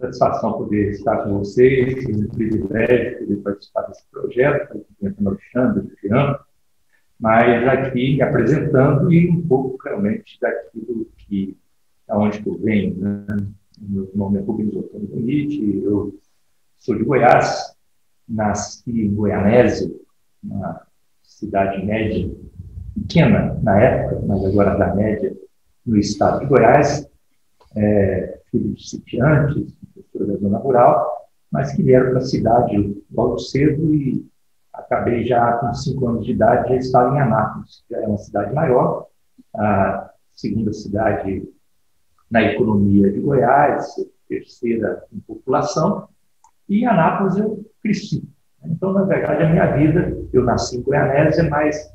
satisfação poder estar com vocês, um privilégio poder participar desse projeto, com o Alexandre, o Jean, mas aqui apresentando e um pouco realmente daquilo que, aonde eu venho. Né? Meu nome é Rubens Otônio Bonite, eu sou de Goiás, nasci em Goianésia, uma cidade média, pequena na época, mas agora da média, no estado de Goiás, é, filho de sitiantes, professor da zona rural, mas que vieram para a cidade logo cedo e acabei já com cinco anos de idade, já estava em Anápolis, que é uma cidade maior, a segunda cidade na economia de Goiás, terceira em população, e em Anápolis eu cresci. Então, na verdade, a minha vida, eu nasci em Goianésia, mas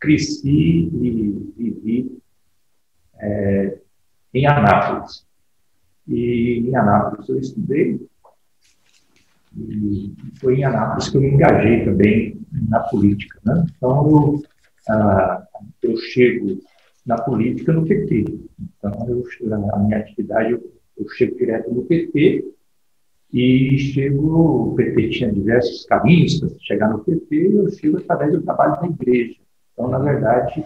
cresci e vivi é, em Anápolis. E em Anápolis eu estudei, e foi em Anápolis que eu me engajei também na política. Né? Então, eu, ah, eu chego na política no PT. Então, eu, a minha atividade, eu, eu chego direto no PT e chego, o PT tinha diversos caminhos para chegar no PT, eu chego através do trabalho da igreja. Então, na verdade,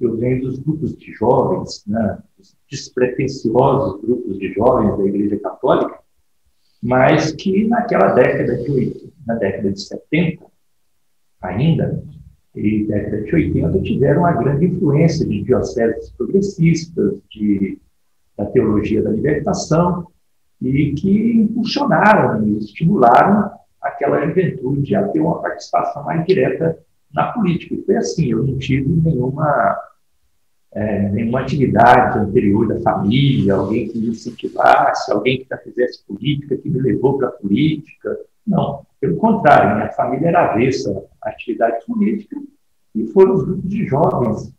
eu venho dos grupos de jovens, né, os despretensiosos grupos de jovens da Igreja Católica, mas que naquela década de 80, na década de 70, ainda, e década de 80, tiveram uma grande influência de dioceses progressistas, de, da teologia da libertação, e que impulsionaram e estimularam aquela juventude a ter uma participação mais direta na política. E foi assim, eu não tive nenhuma, é, nenhuma atividade anterior da família, alguém que me incentivasse, alguém que já fizesse política, que me levou para a política. Não, pelo contrário, minha família era avessa à atividade política e foram os grupos de jovens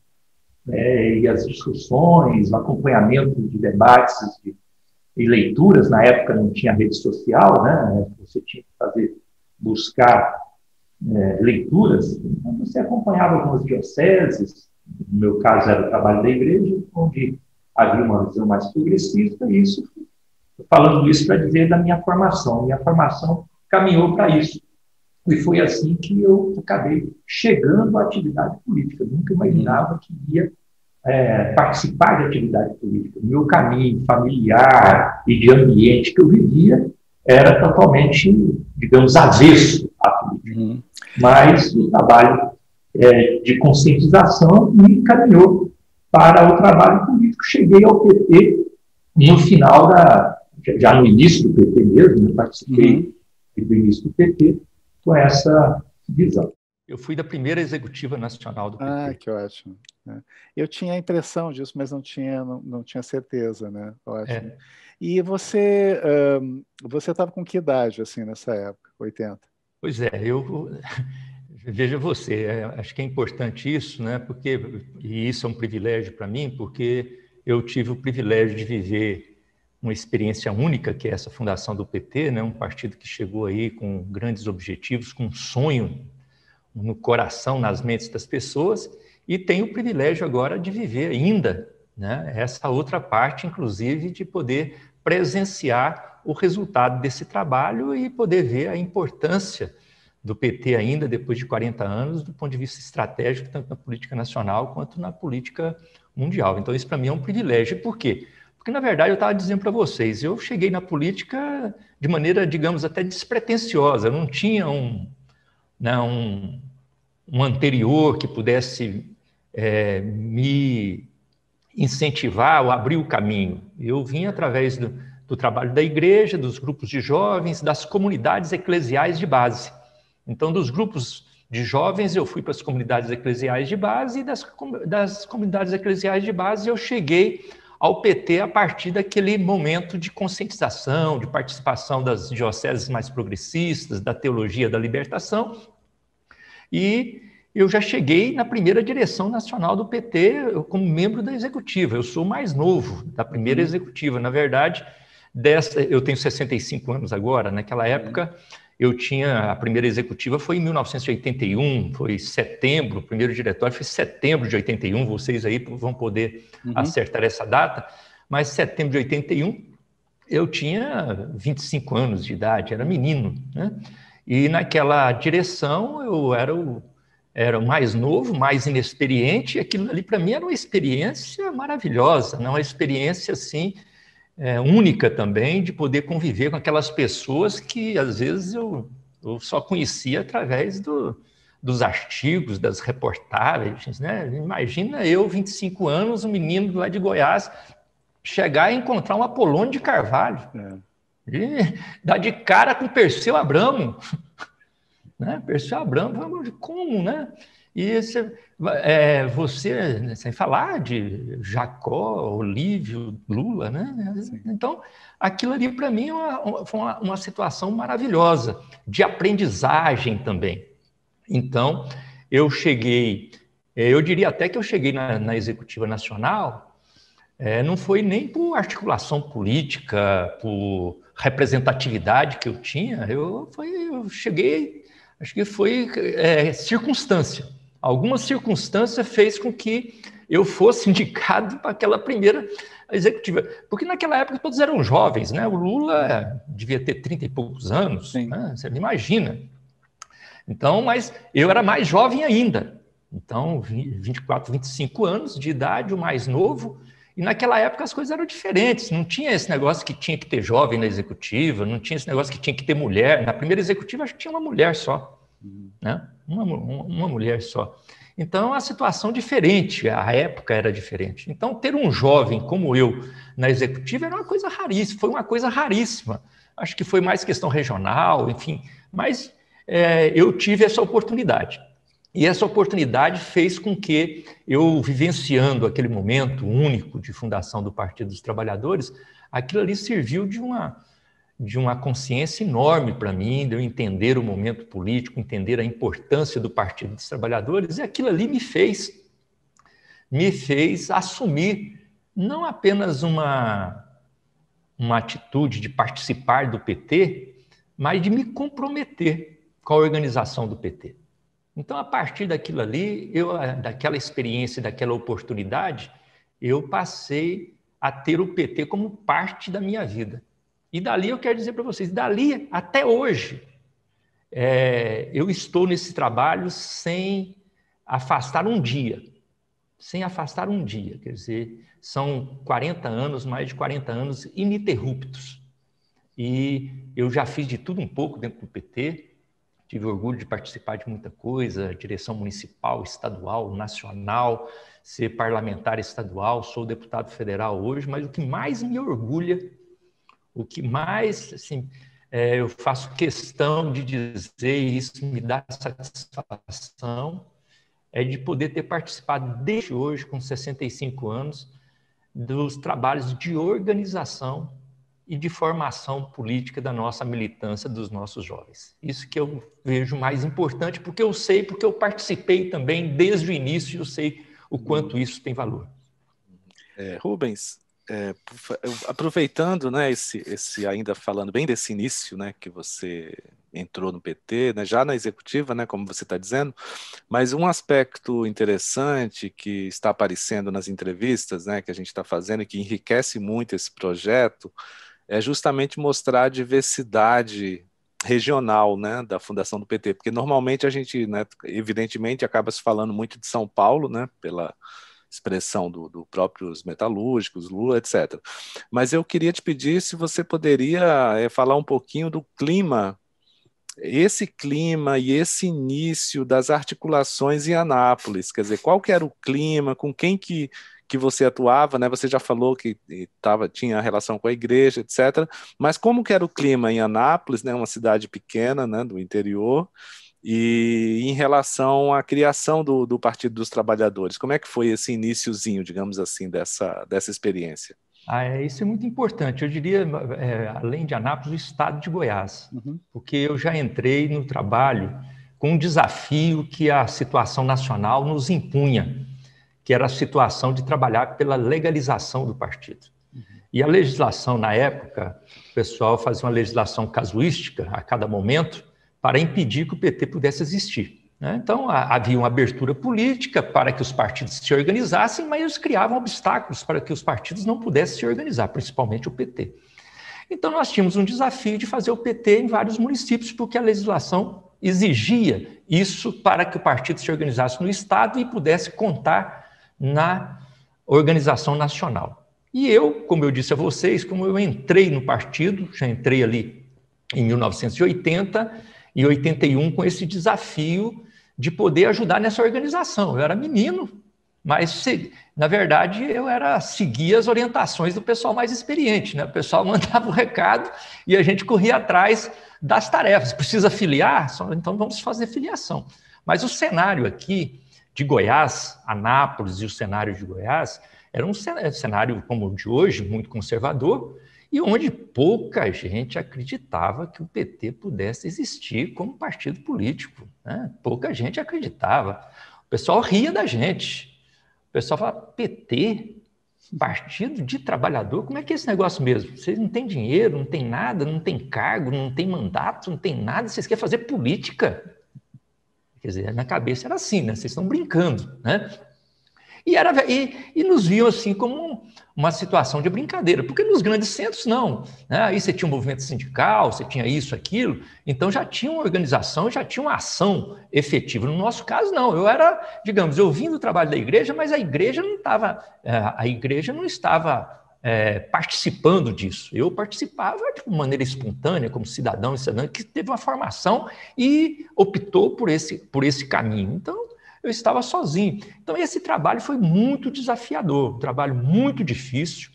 é, e as discussões, o acompanhamento de debates de e leituras, na época não tinha rede social, né? você tinha que fazer, buscar é, leituras, então você acompanhava algumas dioceses, no meu caso era o trabalho da igreja, onde havia uma visão mais progressista, e isso, falando isso para dizer da minha formação, minha formação caminhou para isso. E foi assim que eu acabei chegando à atividade política. Eu nunca imaginava que ia é, participar de atividade política. O meu caminho familiar e de ambiente que eu vivia era totalmente, digamos, avesso à política. Uhum. Mas o trabalho é, de conscientização me encaminhou para o trabalho político. Cheguei ao PT no final da. já no início do PT mesmo, né, participei uhum. do início do PT com essa visão. Eu fui da primeira executiva nacional do PT. Ah, que ótimo. É. Eu tinha a impressão disso, mas não tinha, não, não tinha certeza, né? Ótimo. É. E você um, você estava com que idade assim nessa época, 80? Pois é, eu veja você, é, acho que é importante isso, né? Porque e isso é um privilégio para mim, porque eu tive o privilégio de viver uma experiência única que é essa fundação do PT, né? Um partido que chegou aí com grandes objetivos, com um sonho no coração, nas mentes das pessoas, e tem o privilégio agora de viver ainda né, essa outra parte, inclusive, de poder presenciar o resultado desse trabalho e poder ver a importância do PT ainda, depois de 40 anos, do ponto de vista estratégico, tanto na política nacional quanto na política mundial. Então, isso para mim é um privilégio. Por quê? Porque, na verdade, eu estava dizendo para vocês, eu cheguei na política de maneira, digamos, até despretensiosa, não tinha um, né, um, um anterior que pudesse é, me incentivar ou abrir o caminho. Eu vim através do, do trabalho da igreja, dos grupos de jovens, das comunidades eclesiais de base. Então, dos grupos de jovens, eu fui para as comunidades eclesiais de base, e das, das comunidades eclesiais de base eu cheguei ao PT a partir daquele momento de conscientização, de participação das dioceses mais progressistas, da teologia da libertação, e eu já cheguei na primeira direção nacional do PT como membro da executiva. Eu sou mais novo da primeira uhum. executiva. Na verdade, dessa, eu tenho 65 anos agora. Naquela uhum. época, eu tinha a primeira executiva foi em 1981, foi setembro. O primeiro diretório foi setembro de 81. Vocês aí vão poder uhum. acertar essa data. Mas setembro de 81 eu tinha 25 anos de idade, era menino, né? E naquela direção eu era o, era o mais novo, mais inexperiente, e aquilo ali para mim era uma experiência maravilhosa, não né? uma experiência assim é, única também de poder conviver com aquelas pessoas que às vezes eu, eu só conhecia através do, dos artigos, das reportagens, né? Imagina eu, 25 anos, um menino lá de Goiás, chegar e encontrar um Apolônio de Carvalho. É. E dar de cara com Perseu Abramo. né? Perseu Abramo, como, né? E você, é, você, sem falar de Jacó, Olívio, Lula, né? Então, aquilo ali para mim é uma, foi uma, uma situação maravilhosa, de aprendizagem também. Então, eu cheguei, eu diria até que eu cheguei na, na Executiva Nacional, é, não foi nem por articulação política, por representatividade que eu tinha, eu, foi, eu cheguei, acho que foi é, circunstância. Alguma circunstância fez com que eu fosse indicado para aquela primeira executiva. Porque naquela época todos eram jovens, né? O Lula devia ter 30 e poucos anos, né? você imagina. Então, mas eu era mais jovem ainda. Então, 24, 25 anos de idade, o mais novo, e naquela época as coisas eram diferentes, não tinha esse negócio que tinha que ter jovem na executiva, não tinha esse negócio que tinha que ter mulher. Na primeira executiva, acho que tinha uma mulher só, né? uma, uma mulher só. Então, a situação diferente, a época era diferente. Então, ter um jovem como eu na executiva era uma coisa raríssima, foi uma coisa raríssima. Acho que foi mais questão regional, enfim, mas é, eu tive essa oportunidade. E essa oportunidade fez com que eu, vivenciando aquele momento único de fundação do Partido dos Trabalhadores, aquilo ali serviu de uma, de uma consciência enorme para mim, de eu entender o momento político, entender a importância do Partido dos Trabalhadores, e aquilo ali me fez, me fez assumir não apenas uma, uma atitude de participar do PT, mas de me comprometer com a organização do PT. Então, a partir daquilo ali, eu, daquela experiência, daquela oportunidade, eu passei a ter o PT como parte da minha vida. E dali eu quero dizer para vocês, dali até hoje, é, eu estou nesse trabalho sem afastar um dia, sem afastar um dia. Quer dizer, são 40 anos, mais de 40 anos ininterruptos. E eu já fiz de tudo um pouco dentro do PT, tive orgulho de participar de muita coisa, direção municipal, estadual, nacional, ser parlamentar estadual, sou deputado federal hoje, mas o que mais me orgulha, o que mais, assim, é, eu faço questão de dizer, e isso me dá satisfação, é de poder ter participado desde hoje, com 65 anos, dos trabalhos de organização e de formação política da nossa militância, dos nossos jovens. Isso que eu vejo mais importante, porque eu sei, porque eu participei também desde o início, eu sei o quanto isso tem valor. É, Rubens, é, aproveitando, né, esse, esse ainda falando bem desse início, né, que você entrou no PT, né, já na executiva, né, como você está dizendo, mas um aspecto interessante que está aparecendo nas entrevistas, né, que a gente está fazendo e que enriquece muito esse projeto, é justamente mostrar a diversidade regional né, da fundação do PT, porque normalmente a gente, né, evidentemente, acaba se falando muito de São Paulo, né, pela expressão do, do próprios metalúrgicos, Lula, etc. Mas eu queria te pedir se você poderia é, falar um pouquinho do clima, esse clima e esse início das articulações em Anápolis, quer dizer, qual que era o clima, com quem que, que você atuava, né? Você já falou que tava, tinha relação com a igreja, etc. Mas como que era o clima em Anápolis, né? Uma cidade pequena, né? Do interior. E em relação à criação do, do Partido dos Trabalhadores, como é que foi esse iníciozinho, digamos assim, dessa, dessa experiência? Ah, é, isso é muito importante. Eu diria, é, além de Anápolis, o estado de Goiás, uhum. porque eu já entrei no trabalho com um desafio que a situação nacional nos impunha que era a situação de trabalhar pela legalização do partido. Uhum. E a legislação, na época, o pessoal fazia uma legislação casuística a cada momento para impedir que o PT pudesse existir. Né? Então, havia uma abertura política para que os partidos se organizassem, mas eles criavam obstáculos para que os partidos não pudessem se organizar, principalmente o PT. Então, nós tínhamos um desafio de fazer o PT em vários municípios, porque a legislação exigia isso para que o partido se organizasse no Estado e pudesse contar na organização nacional. E eu, como eu disse a vocês, como eu entrei no partido, já entrei ali em 1980 e 81 com esse desafio de poder ajudar nessa organização. Eu era menino, mas na verdade eu era seguir as orientações do pessoal mais experiente, né? O pessoal mandava o recado e a gente corria atrás das tarefas. Precisa filiar? Então vamos fazer filiação. Mas o cenário aqui de Goiás, Anápolis e o cenário de Goiás era um cenário como o de hoje, muito conservador, e onde pouca gente acreditava que o PT pudesse existir como partido político. Né? Pouca gente acreditava. O pessoal ria da gente. O pessoal fala, PT, partido de trabalhador, como é que é esse negócio mesmo? Vocês não têm dinheiro, não têm nada, não têm cargo, não têm mandato, não têm nada, vocês querem fazer política? Quer dizer, na cabeça era assim, né? Vocês estão brincando, né? E, era, e, e nos viam assim como uma situação de brincadeira, porque nos grandes centros não. Né? Aí você tinha um movimento sindical, você tinha isso, aquilo, então já tinha uma organização, já tinha uma ação efetiva. No nosso caso, não. Eu era, digamos, eu vim do trabalho da igreja, mas a igreja não estava, é, a igreja não estava é, participando disso. Eu participava de maneira espontânea, como cidadão cidadã, que teve uma formação e optou por esse, por esse caminho. Então, eu estava sozinho. Então, esse trabalho foi muito desafiador, um trabalho muito difícil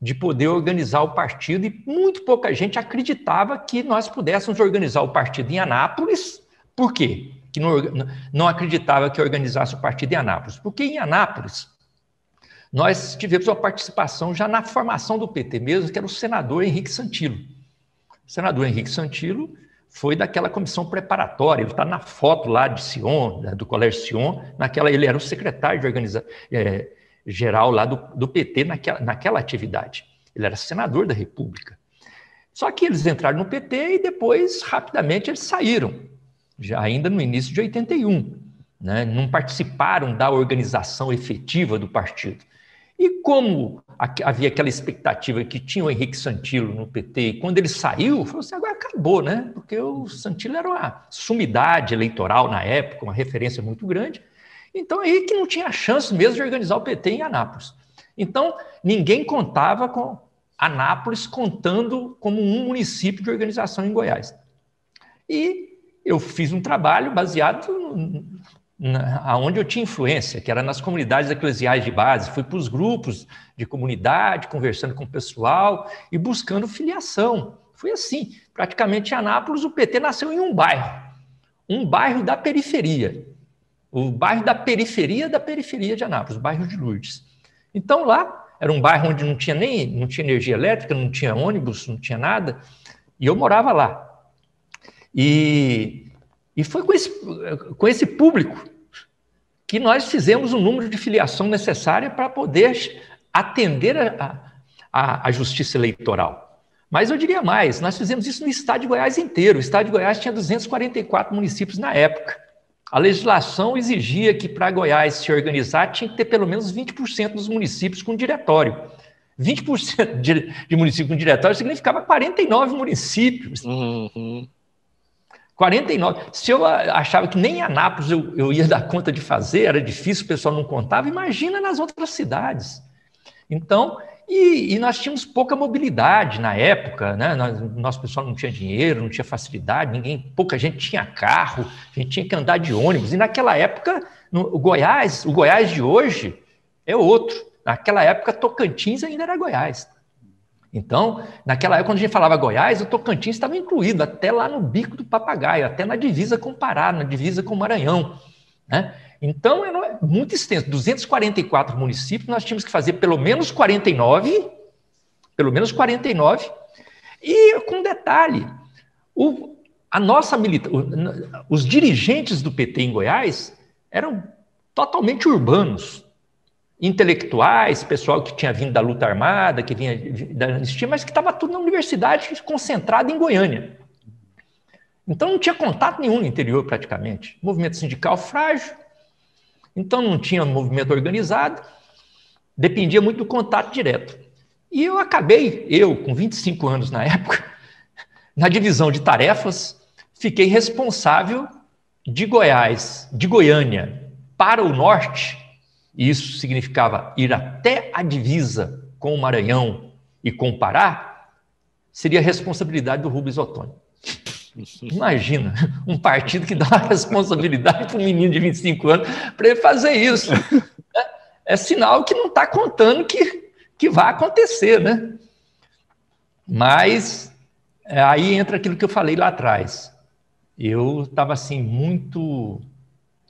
de poder organizar o partido e muito pouca gente acreditava que nós pudéssemos organizar o partido em Anápolis. Por quê? Que não, não acreditava que organizasse o partido em Anápolis. Porque em Anápolis, nós tivemos uma participação já na formação do PT mesmo, que era o senador Henrique Santilo. O senador Henrique Santilo foi daquela comissão preparatória, ele está na foto lá de Sion, né, do Colégio Sion, naquela, ele era o secretário de organização é, geral lá do, do PT naquela, naquela atividade. Ele era senador da República. Só que eles entraram no PT e depois, rapidamente, eles saíram, já ainda no início de 81. Né? Não participaram da organização efetiva do partido. E como havia aquela expectativa que tinha o Henrique Santilo no PT, e quando ele saiu, falou assim: agora acabou, né? Porque o Santilo era uma sumidade eleitoral na época, uma referência muito grande. Então, aí que não tinha chance mesmo de organizar o PT em Anápolis. Então, ninguém contava com Anápolis contando como um município de organização em Goiás. E eu fiz um trabalho baseado aonde eu tinha influência, que era nas comunidades eclesiais de base, fui para os grupos de comunidade, conversando com o pessoal e buscando filiação. Foi assim, praticamente em Anápolis o PT nasceu em um bairro, um bairro da periferia, o bairro da periferia da periferia de Anápolis, o bairro de Lourdes. Então lá era um bairro onde não tinha nem não tinha energia elétrica, não tinha ônibus, não tinha nada, e eu morava lá. E e foi com esse, com esse público que nós fizemos o número de filiação necessária para poder atender a, a, a, justiça eleitoral. Mas eu diria mais, nós fizemos isso no estado de Goiás inteiro. O estado de Goiás tinha 244 municípios na época. A legislação exigia que para Goiás se organizar tinha que ter pelo menos 20% dos municípios com diretório. 20% de, de município com diretório significava 49 municípios. Uhum. 49. Se eu achava que nem em Anápolis eu, eu ia dar conta de fazer, era difícil, o pessoal não contava, imagina nas outras cidades. Então, e, e, nós tínhamos pouca mobilidade na época, né? Nós, nosso pessoal não tinha dinheiro, não tinha facilidade, ninguém, pouca gente tinha carro, a gente tinha que andar de ônibus. E naquela época, no, o Goiás, o Goiás de hoje é outro. Naquela época, Tocantins ainda era Goiás. Então, naquela época, quando a gente falava Goiás, o Tocantins estava incluído, até lá no bico do papagaio, até na divisa com o Pará, na divisa com o Maranhão. Né? Então, era muito extenso. 244 municípios, nós tínhamos que fazer pelo menos 49, pelo menos 49, e com detalhe, o, a nossa milita, os dirigentes do PT em Goiás eram totalmente urbanos, intelectuais, pessoal que tinha vindo da luta armada, que vinha da anistia, mas que estava tudo na universidade concentrado em Goiânia. Então não tinha contato nenhum no interior praticamente. Movimento sindical frágil, então não tinha movimento organizado, dependia muito do contato direto. E eu acabei, eu com 25 anos na época, na divisão de tarefas, fiquei responsável de Goiás, de Goiânia, para o norte, isso significava ir até a divisa com o Maranhão e com o Pará, seria a responsabilidade do Rubens Ottoni. Imagina, um partido que dá uma responsabilidade para um menino de 25 anos para ele fazer isso. É, é sinal que não está contando que, que vai acontecer, né? Mas é, aí entra aquilo que eu falei lá atrás. Eu estava assim muito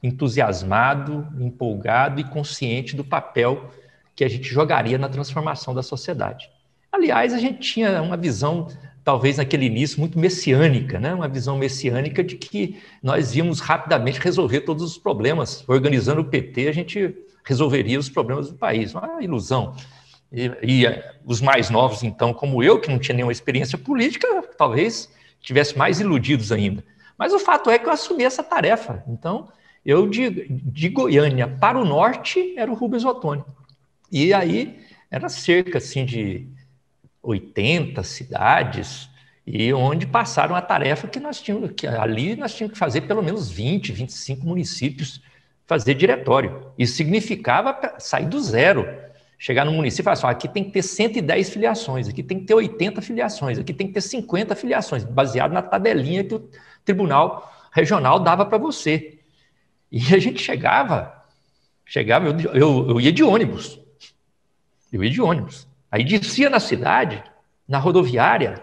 entusiasmado, empolgado e consciente do papel que a gente jogaria na transformação da sociedade. Aliás, a gente tinha uma visão talvez naquele início, muito messiânica, né? uma visão messiânica de que nós íamos rapidamente resolver todos os problemas. Organizando o PT, a gente resolveria os problemas do país. Uma ilusão. E, e eh, os mais novos, então, como eu, que não tinha nenhuma experiência política, talvez tivesse mais iludidos ainda. Mas o fato é que eu assumi essa tarefa. Então, eu de, de Goiânia para o norte era o Rubens Ottoni. E aí era cerca assim de 80 cidades, e onde passaram a tarefa que nós tínhamos, que ali nós tínhamos que fazer pelo menos 20, 25 municípios fazer diretório. Isso significava sair do zero. Chegar no município e falar assim, aqui tem que ter 110 filiações, aqui tem que ter 80 filiações, aqui tem que ter 50 filiações, baseado na tabelinha que o tribunal regional dava para você. E a gente chegava, chegava, eu, eu, eu ia de ônibus. Eu ia de ônibus. Aí descia na cidade, na rodoviária,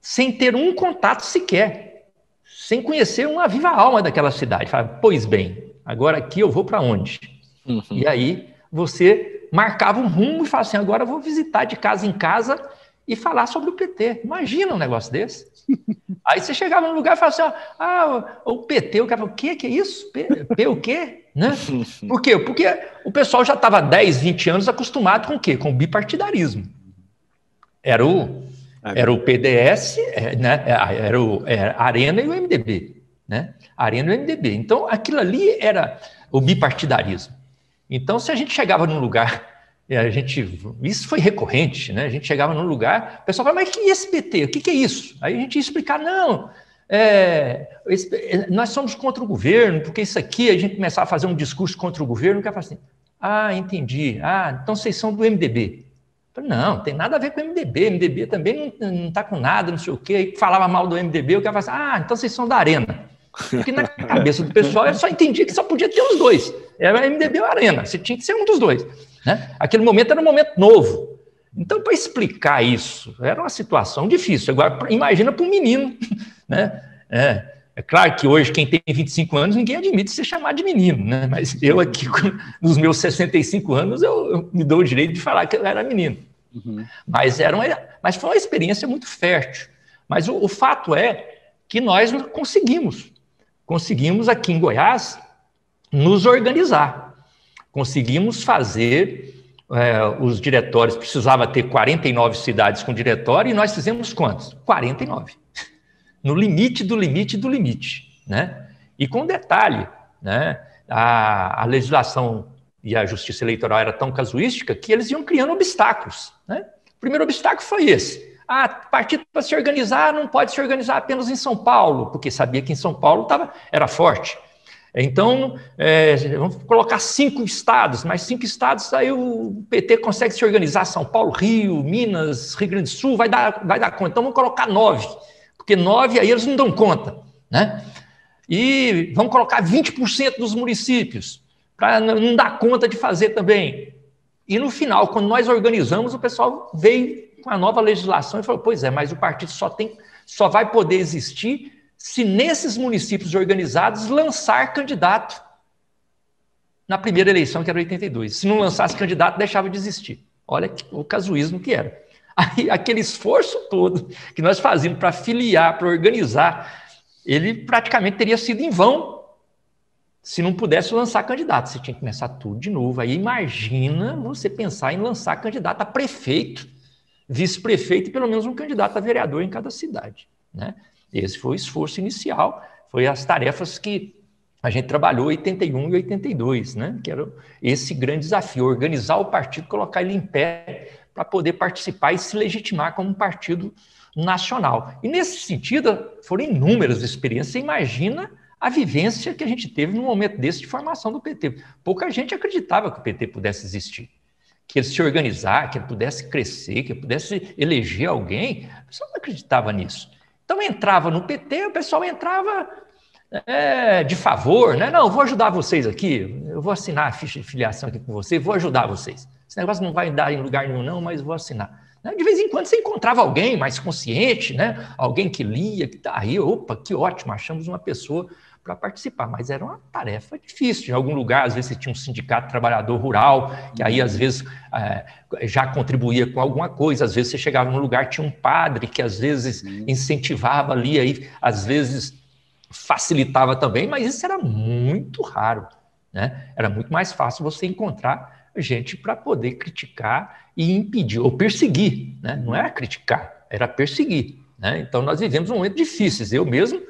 sem ter um contato sequer, sem conhecer uma viva alma daquela cidade. Fala, pois bem, agora aqui eu vou para onde? Uhum. E aí você marcava um rumo e falava assim: agora eu vou visitar de casa em casa e falar sobre o PT. Imagina um negócio desse. Aí você chegava no lugar e falava assim: ó, ah, o PT, o cara falou, o que, que é isso? P, P o quê? Né? Por quê? Porque o pessoal já estava 10, 20 anos acostumado com o quê? Com o bipartidarismo. Era o, era o PDS, é, né? era, o, era a Arena e o MDB. Né? Arena e o MDB. Então, aquilo ali era o bipartidarismo. Então, se a gente chegava num lugar a gente, isso foi recorrente, né? A gente chegava num lugar, o pessoal falava, mas que é esse PT? O que, que é isso? Aí a gente ia explicar, não, é, nós somos contra o governo, porque isso aqui, a gente começava a fazer um discurso contra o governo, o cara fala assim, ah, entendi, ah, então vocês são do MDB. Não, tem nada a ver com o MDB, MDB também não está com nada, não sei o quê, aí falava mal do MDB, o cara fala assim, ah, então vocês são da Arena. Porque na cabeça do pessoal eu só entendia que só podia ter os dois, era o MDB ou Arena, você tinha que ser um dos dois. Né? Aquele momento era um momento novo. Então, para explicar isso, era uma situação difícil. Agora, imagina para um menino. Né? É, é, claro que hoje, quem tem 25 anos, ninguém admite ser chamado de menino. Né? Mas eu aqui, nos meus 65 anos, eu, eu me dou o direito de falar que eu era menino. Uhum. Mas, era uma, mas foi uma experiência muito fértil. Mas o, o fato é que nós conseguimos. Conseguimos aqui em Goiás nos organizar conseguimos fazer é, os diretórios, precisava ter 49 cidades com diretório, e nós fizemos quantos? 49. No limite do limite do limite. Né? E com detalhe, né? a, a legislação e a justiça eleitoral era tão casuística que eles iam criando obstáculos. Né? O primeiro obstáculo foi esse. Ah, partido para se organizar não pode se organizar apenas em São Paulo, porque sabia que em São Paulo tava, era forte. Então, é, vamos colocar cinco estados, mas cinco estados aí o PT consegue se organizar, São Paulo, Rio, Minas, Rio Grande do Sul, vai dar, vai dar conta. Então, vamos colocar nove, porque nove aí eles não dão conta, né? E vamos colocar 20% dos municípios, para não dar conta de fazer também. E no final, quando nós organizamos, o pessoal veio com a nova legislação e falou: pois é, mas o partido só tem, só vai poder existir se nesses municípios organizados lançar candidato na primeira eleição, que era 82. Se não lançasse candidato, deixava de existir. Olha o casuísmo que era. Aí, aquele esforço todo que nós fazíamos para filiar, para organizar, ele praticamente teria sido em vão se não pudesse lançar candidato. Você tinha que começar tudo de novo. Aí imagina você pensar em lançar candidato a prefeito, vice-prefeito e pelo menos um candidato a vereador em cada cidade. Né? Esse foi o esforço inicial, foi as tarefas que a gente trabalhou em 81 e 82, né? que era esse grande desafio, organizar o partido, colocar ele em pé para poder participar e se legitimar como um partido nacional. E nesse sentido, foram inúmeras experiências. Imagina a vivência que a gente teve no momento desse de formação do PT. Pouca gente acreditava que o PT pudesse existir, que ele se organizar, que ele pudesse crescer, que ele pudesse eleger alguém. O pessoal não acreditava nisso. Então entrava no PT, o pessoal entrava é, de favor, né? Não, vou ajudar vocês aqui, eu vou assinar a ficha de filiação aqui com vocês, vou ajudar vocês. Esse negócio não vai dar em lugar nenhum, não, mas vou assinar. Né? De vez em quando você encontrava alguém mais consciente, né? alguém que lia, que tá aí, opa, que ótimo, achamos uma pessoa para participar, mas era uma tarefa difícil. Em algum lugar, às vezes, você tinha um sindicato trabalhador rural, que aí, às vezes, é, já contribuía com alguma coisa. Às vezes, você chegava num lugar, tinha um padre que, às vezes, incentivava ali, aí, às vezes, facilitava também, mas isso era muito raro. Né? Era muito mais fácil você encontrar gente para poder criticar e impedir, ou perseguir. Né? Não era criticar, era perseguir. Né? Então, nós vivemos um momento difíceis. Eu mesmo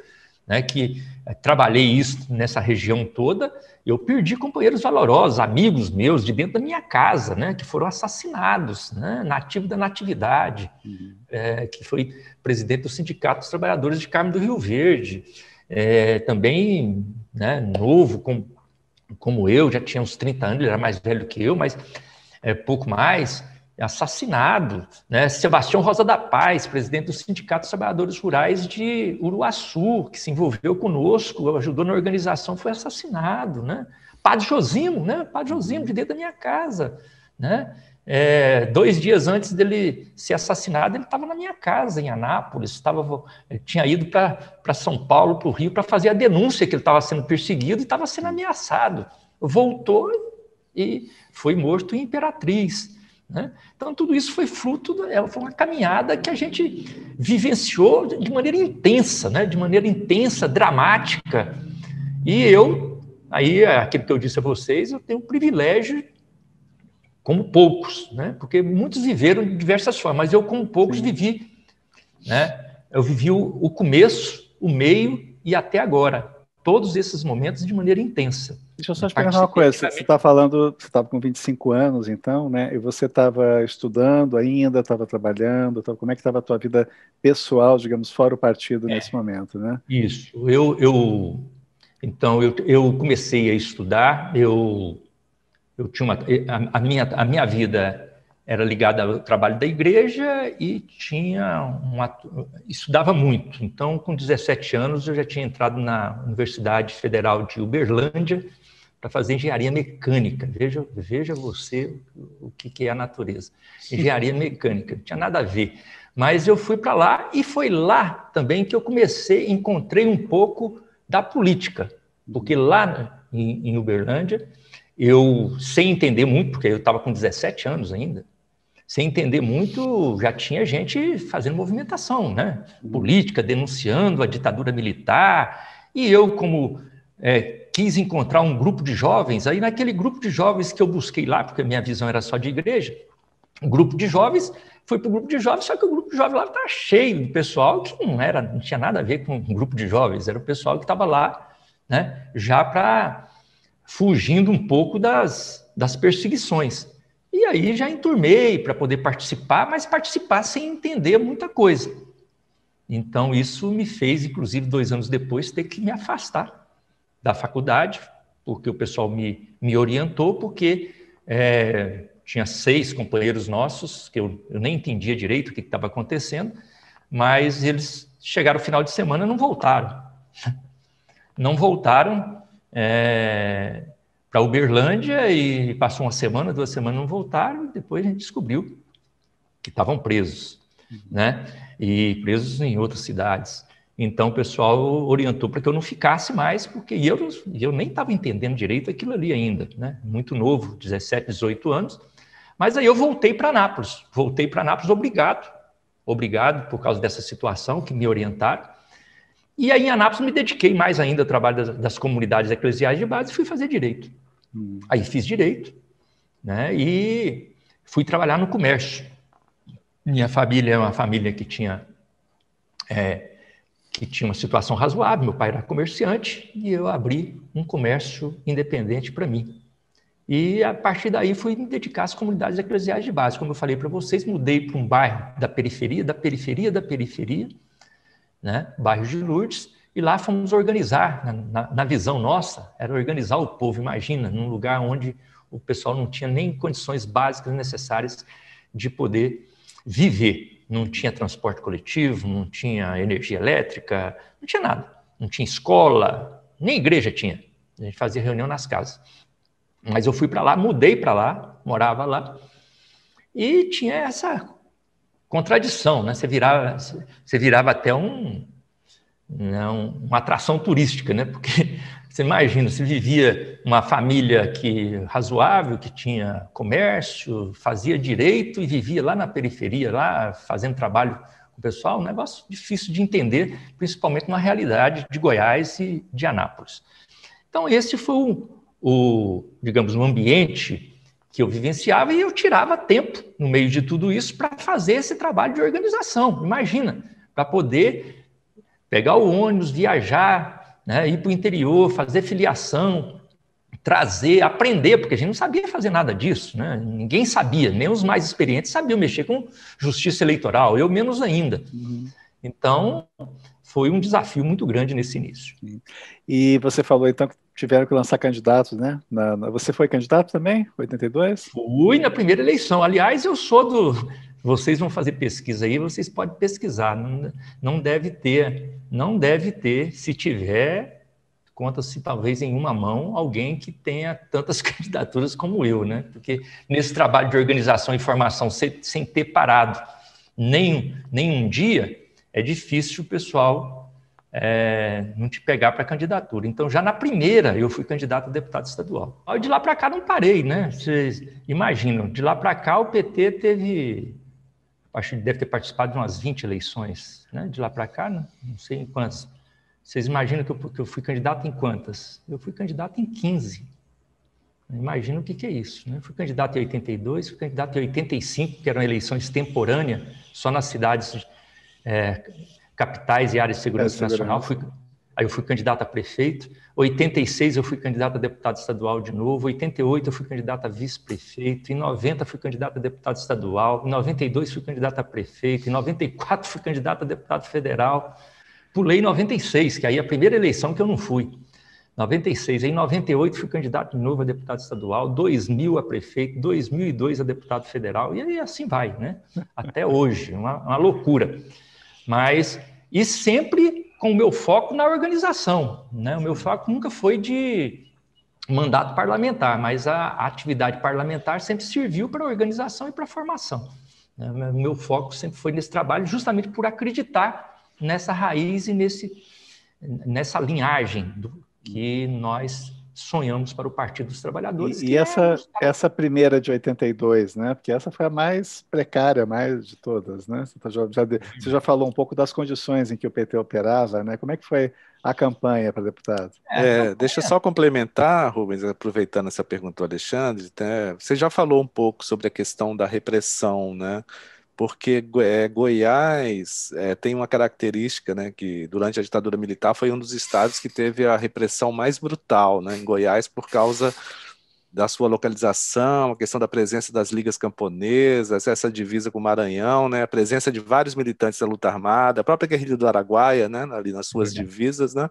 né, que eh, trabalhei isso nessa região toda, eu perdi companheiros valorosos, amigos meus de dentro da minha casa, né, que foram assassinados, né, nativo da natividade, uhum. é, que foi presidente do Sindicato dos Trabalhadores de Carmo do Rio Verde, é, também né, novo, como, como eu, já tinha uns 30 anos, ele era mais velho que eu, mas é, pouco mais, assassinado. Né? Sebastião Rosa da Paz, presidente do Sindicato dos Trabalhadores Rurais de Uruaçu, que se envolveu conosco, ajudou na organização, foi assassinado. Né? Padre Josimo, né? Padre Josimo, de dentro da minha casa. Né? É, dois dias antes dele ser assassinado, ele estava na minha casa, em Anápolis, estava, tinha ido para São Paulo, para o Rio, para fazer a denúncia que ele estava sendo perseguido e estava sendo ameaçado. Voltou e foi morto em Imperatriz. Né? Então, tudo isso foi fruto, da, foi uma caminhada que a gente vivenciou de maneira intensa, né? de maneira intensa, dramática. E eu, aí, é aquilo que eu disse a vocês, eu tenho o privilégio, como poucos, né? porque muitos viveram de diversas formas, mas eu, como poucos, Sim. vivi. Né? Eu vivi o, o começo, o meio e até agora todos esses momentos de maneira intensa. Deixa eu só te perguntar uma coisa. Você está falando, você estava com 25 anos, então, né? E você estava estudando ainda, estava trabalhando, tava, como é que estava a tua vida pessoal, digamos, fora o partido é, nesse momento, né? Isso. Eu, eu então, eu, eu comecei a estudar, eu, eu tinha uma, a, a minha, a minha vida era ligada ao trabalho da igreja e tinha uma, estudava muito. Então, com 17 anos, eu já tinha entrado na Universidade Federal de Uberlândia para fazer engenharia mecânica. Veja, veja você o que, que é a natureza. Engenharia mecânica, não tinha nada a ver. Mas eu fui para lá e foi lá também que eu comecei, encontrei um pouco da política, porque lá em, em Uberlândia, eu, sem entender muito, porque eu estava com 17 anos ainda, sem entender muito, já tinha gente fazendo movimentação né? política, denunciando a ditadura militar. E eu, como é, quis encontrar um grupo de jovens, aí naquele grupo de jovens que eu busquei lá, porque a minha visão era só de igreja, um grupo de jovens, fui para o grupo de jovens, só que o grupo de jovens lá estava cheio de pessoal que não era, não tinha nada a ver com um grupo de jovens, era o pessoal que estava lá, né, já para fugindo um pouco das, das perseguições. E aí já enturmei para poder participar, mas participar sem entender muita coisa. Então, isso me fez, inclusive, dois anos depois, ter que me afastar da faculdade, porque o pessoal me, me orientou, porque é, tinha seis companheiros nossos, que eu, eu nem entendia direito o que estava acontecendo, mas eles chegaram no final de semana e não voltaram. Não voltaram. É, para Uberlândia e passou uma semana, duas semanas, não voltaram, e depois a gente descobriu que estavam presos, né? E presos em outras cidades. Então o pessoal orientou para que eu não ficasse mais, porque eu, eu nem estava entendendo direito aquilo ali ainda, né? Muito novo, 17, 18 anos. Mas aí eu voltei para Nápoles, voltei para Nápoles obrigado, obrigado por causa dessa situação que me orientaram. E aí em Anápolis me dediquei mais ainda ao trabalho das, das comunidades eclesiais de base e fui fazer direito. Hum. Aí fiz direito, né? E fui trabalhar no comércio. Minha família é uma família que tinha é, que tinha uma situação razoável. Meu pai era comerciante e eu abri um comércio independente para mim. E a partir daí fui me dedicar às comunidades eclesiais de base. Como eu falei para vocês, mudei para um bairro da periferia, da periferia, da periferia, né? bairro de Lourdes, e lá fomos organizar, na, na, na visão nossa, era organizar o povo, imagina, num lugar onde o pessoal não tinha nem condições básicas necessárias de poder viver. Não tinha transporte coletivo, não tinha energia elétrica, não tinha nada. Não tinha escola, nem igreja tinha. A gente fazia reunião nas casas. Mas eu fui para lá, mudei para lá, morava lá, e tinha essa contradição, né? Você virava, você virava até um, né, uma atração turística, né? Porque você imagina, você vivia uma família que razoável, que tinha comércio, fazia direito e vivia lá na periferia, lá fazendo trabalho com o pessoal, um negócio difícil de entender, principalmente na realidade de Goiás e de Anápolis. Então esse foi o, o, digamos, o ambiente que eu vivenciava e eu tirava tempo no meio de tudo isso para fazer esse trabalho de organização. Imagina, para poder pegar o ônibus, viajar, né, ir para o interior, fazer filiação, trazer, aprender, porque a gente não sabia fazer nada disso, né? ninguém sabia, nem os mais experientes sabiam mexer com justiça eleitoral, eu menos ainda. Uhum. Então, foi um desafio muito grande nesse início. E você falou então que tiveram que lançar candidatos, né? Na, na, você foi candidato também, 82? Fui na primeira eleição. Aliás, eu sou do. Vocês vão fazer pesquisa aí, vocês podem pesquisar. Não, não deve ter, não deve ter, se tiver, conta-se talvez em uma mão alguém que tenha tantas candidaturas como eu, né? Porque nesse trabalho de organização e formação, sem, sem ter parado nem, nem um dia, é difícil o pessoal é, não te pegar para candidatura. Então, já na primeira, eu fui candidato a deputado estadual. De lá para cá, não parei, né? Vocês imaginam, de lá para cá, o PT teve. Acho que deve ter participado de umas 20 eleições, né? De lá para cá, não, não sei em quantas. Vocês imaginam que eu, que eu, fui candidato em quantas? Eu fui candidato em 15. Imagina o que, que é isso. Né? Fui candidato em 82, fui candidato em 85, que eram eleições temporâneas, só nas cidades é, capitais e áreas de segurança, é, nacional. Fui, aí eu fui candidato a prefeito. 86 eu fui candidato a deputado estadual de novo. 88 eu fui candidato a vice-prefeito. Em 90 fui candidato a deputado estadual. Em 92 fui candidato a prefeito. Em 94 fui candidato a deputado federal. Pulei em 96, que aí é a primeira eleição que eu não fui. 96. Em 98 fui candidato de novo a deputado estadual, 2000 a prefeito, 2002 a deputado federal, e aí assim vai, né? Até hoje, uma, uma loucura. Mas, e sempre com o meu foco na organização. Né? O meu foco nunca foi de mandato parlamentar, mas a, atividade parlamentar sempre serviu para a organização e para a formação. Né? O meu foco sempre foi nesse trabalho, justamente por acreditar nessa raiz e nesse, nessa linhagem do, que nós sonhamos para o Partido dos Trabalhadores. E, e essa, é essa primeira de 82, né? Porque essa foi a mais precária, mais de todas, né? Você, tá, já, já, você já falou um pouco das condições em que o PT operava, né? Como é que foi a campanha para deputado? É, é, deixa eu só complementar, Rubens, aproveitando essa pergunta do Alexandre, né? você já falou um pouco sobre a questão da repressão, né? Porque é, Goiás é, tem uma característica, né, que durante a ditadura militar foi um dos estados que teve a repressão mais brutal, né, em Goiás por causa da sua localização, a questão da presença das ligas camponesas, essa divisa com o Maranhão, né, a presença de vários militantes da luta armada, a própria guerrilha do Araguaia, né, ali nas suas divisas, né,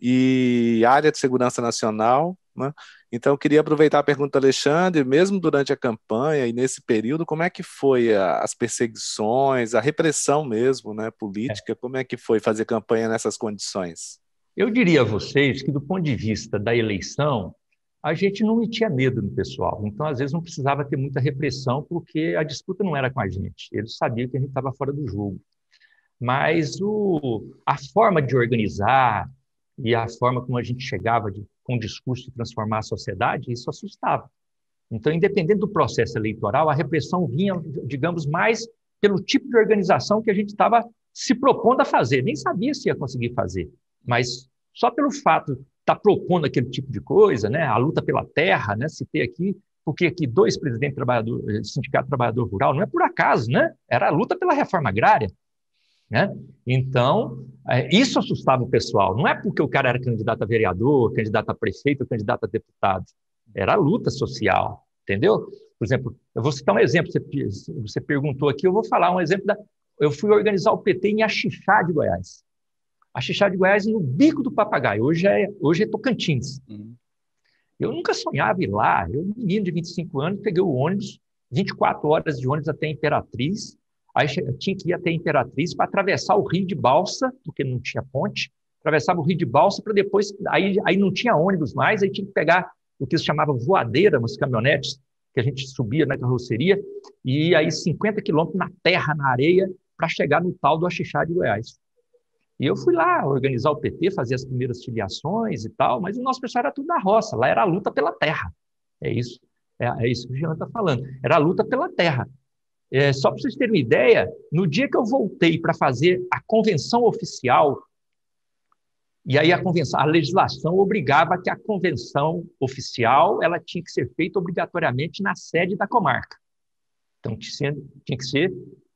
e área de segurança nacional, né, então, eu queria aproveitar a pergunta do Alexandre, mesmo durante a campanha e nesse período, como é que foi a, as perseguições, a repressão mesmo, né, política, como é que foi fazer campanha nessas condições? Eu diria a vocês que, do ponto de vista da eleição, a gente não metia medo no pessoal. Então, às vezes, não precisava ter muita repressão, porque a disputa não era com a gente. Eles sabiam que a gente estava fora do jogo. Mas o, a forma de organizar e a forma como a gente chegava de com o discurso de transformar a sociedade, isso assustava. Então, independente do processo eleitoral, a repressão vinha, digamos, mais pelo tipo de organização que a gente estava se propondo a fazer. Nem sabia se ia conseguir fazer, mas só pelo fato de estar tá propondo aquele tipo de coisa, né, a luta pela terra, né, citei aqui, porque aqui dois presidentes do trabalhador, sindicato trabalhador rural, não é por acaso, né? Era a luta pela reforma agrária. Né? Então, é, isso assustava o pessoal. Não é porque o cara era candidato a vereador, candidato a prefeito, candidato a deputado. Era luta social, entendeu? Por exemplo, eu vou citar um exemplo, você, você perguntou aqui, eu vou falar um exemplo da... Eu fui organizar o PT em Axixá de Goiás. Axixá de Goiás no Bico do Papagaio, hoje é, hoje é Tocantins. Uhum. Eu nunca sonhava ir lá, eu, menino de 25 anos, peguei o ônibus, 24 horas de ônibus até Imperatriz, aí tinha que ir até Imperatriz para atravessar o rio de balsa, porque não tinha ponte, atravessava o rio de balsa para depois, aí, aí não tinha ônibus mais, aí tinha que pegar o que se chamava voadeira, umas caminhonetes, que a gente subia na carroceria, e aí 50 quilômetros na terra, na areia, para chegar no tal do Axixá de Goiás. E eu fui lá organizar o PT, fazer as primeiras filiações e tal, mas o nosso pessoal era tudo na roça, lá era a luta pela terra. É isso, é, é isso que o Jean está falando. Era a luta pela terra. É, só para vocês terem uma ideia, no dia que eu voltei para fazer a convenção oficial, e aí a convenção, a legislação obrigava que a convenção oficial ela tinha que ser feita obrigatoriamente na sede da comarca. Então tinha, tinha que ser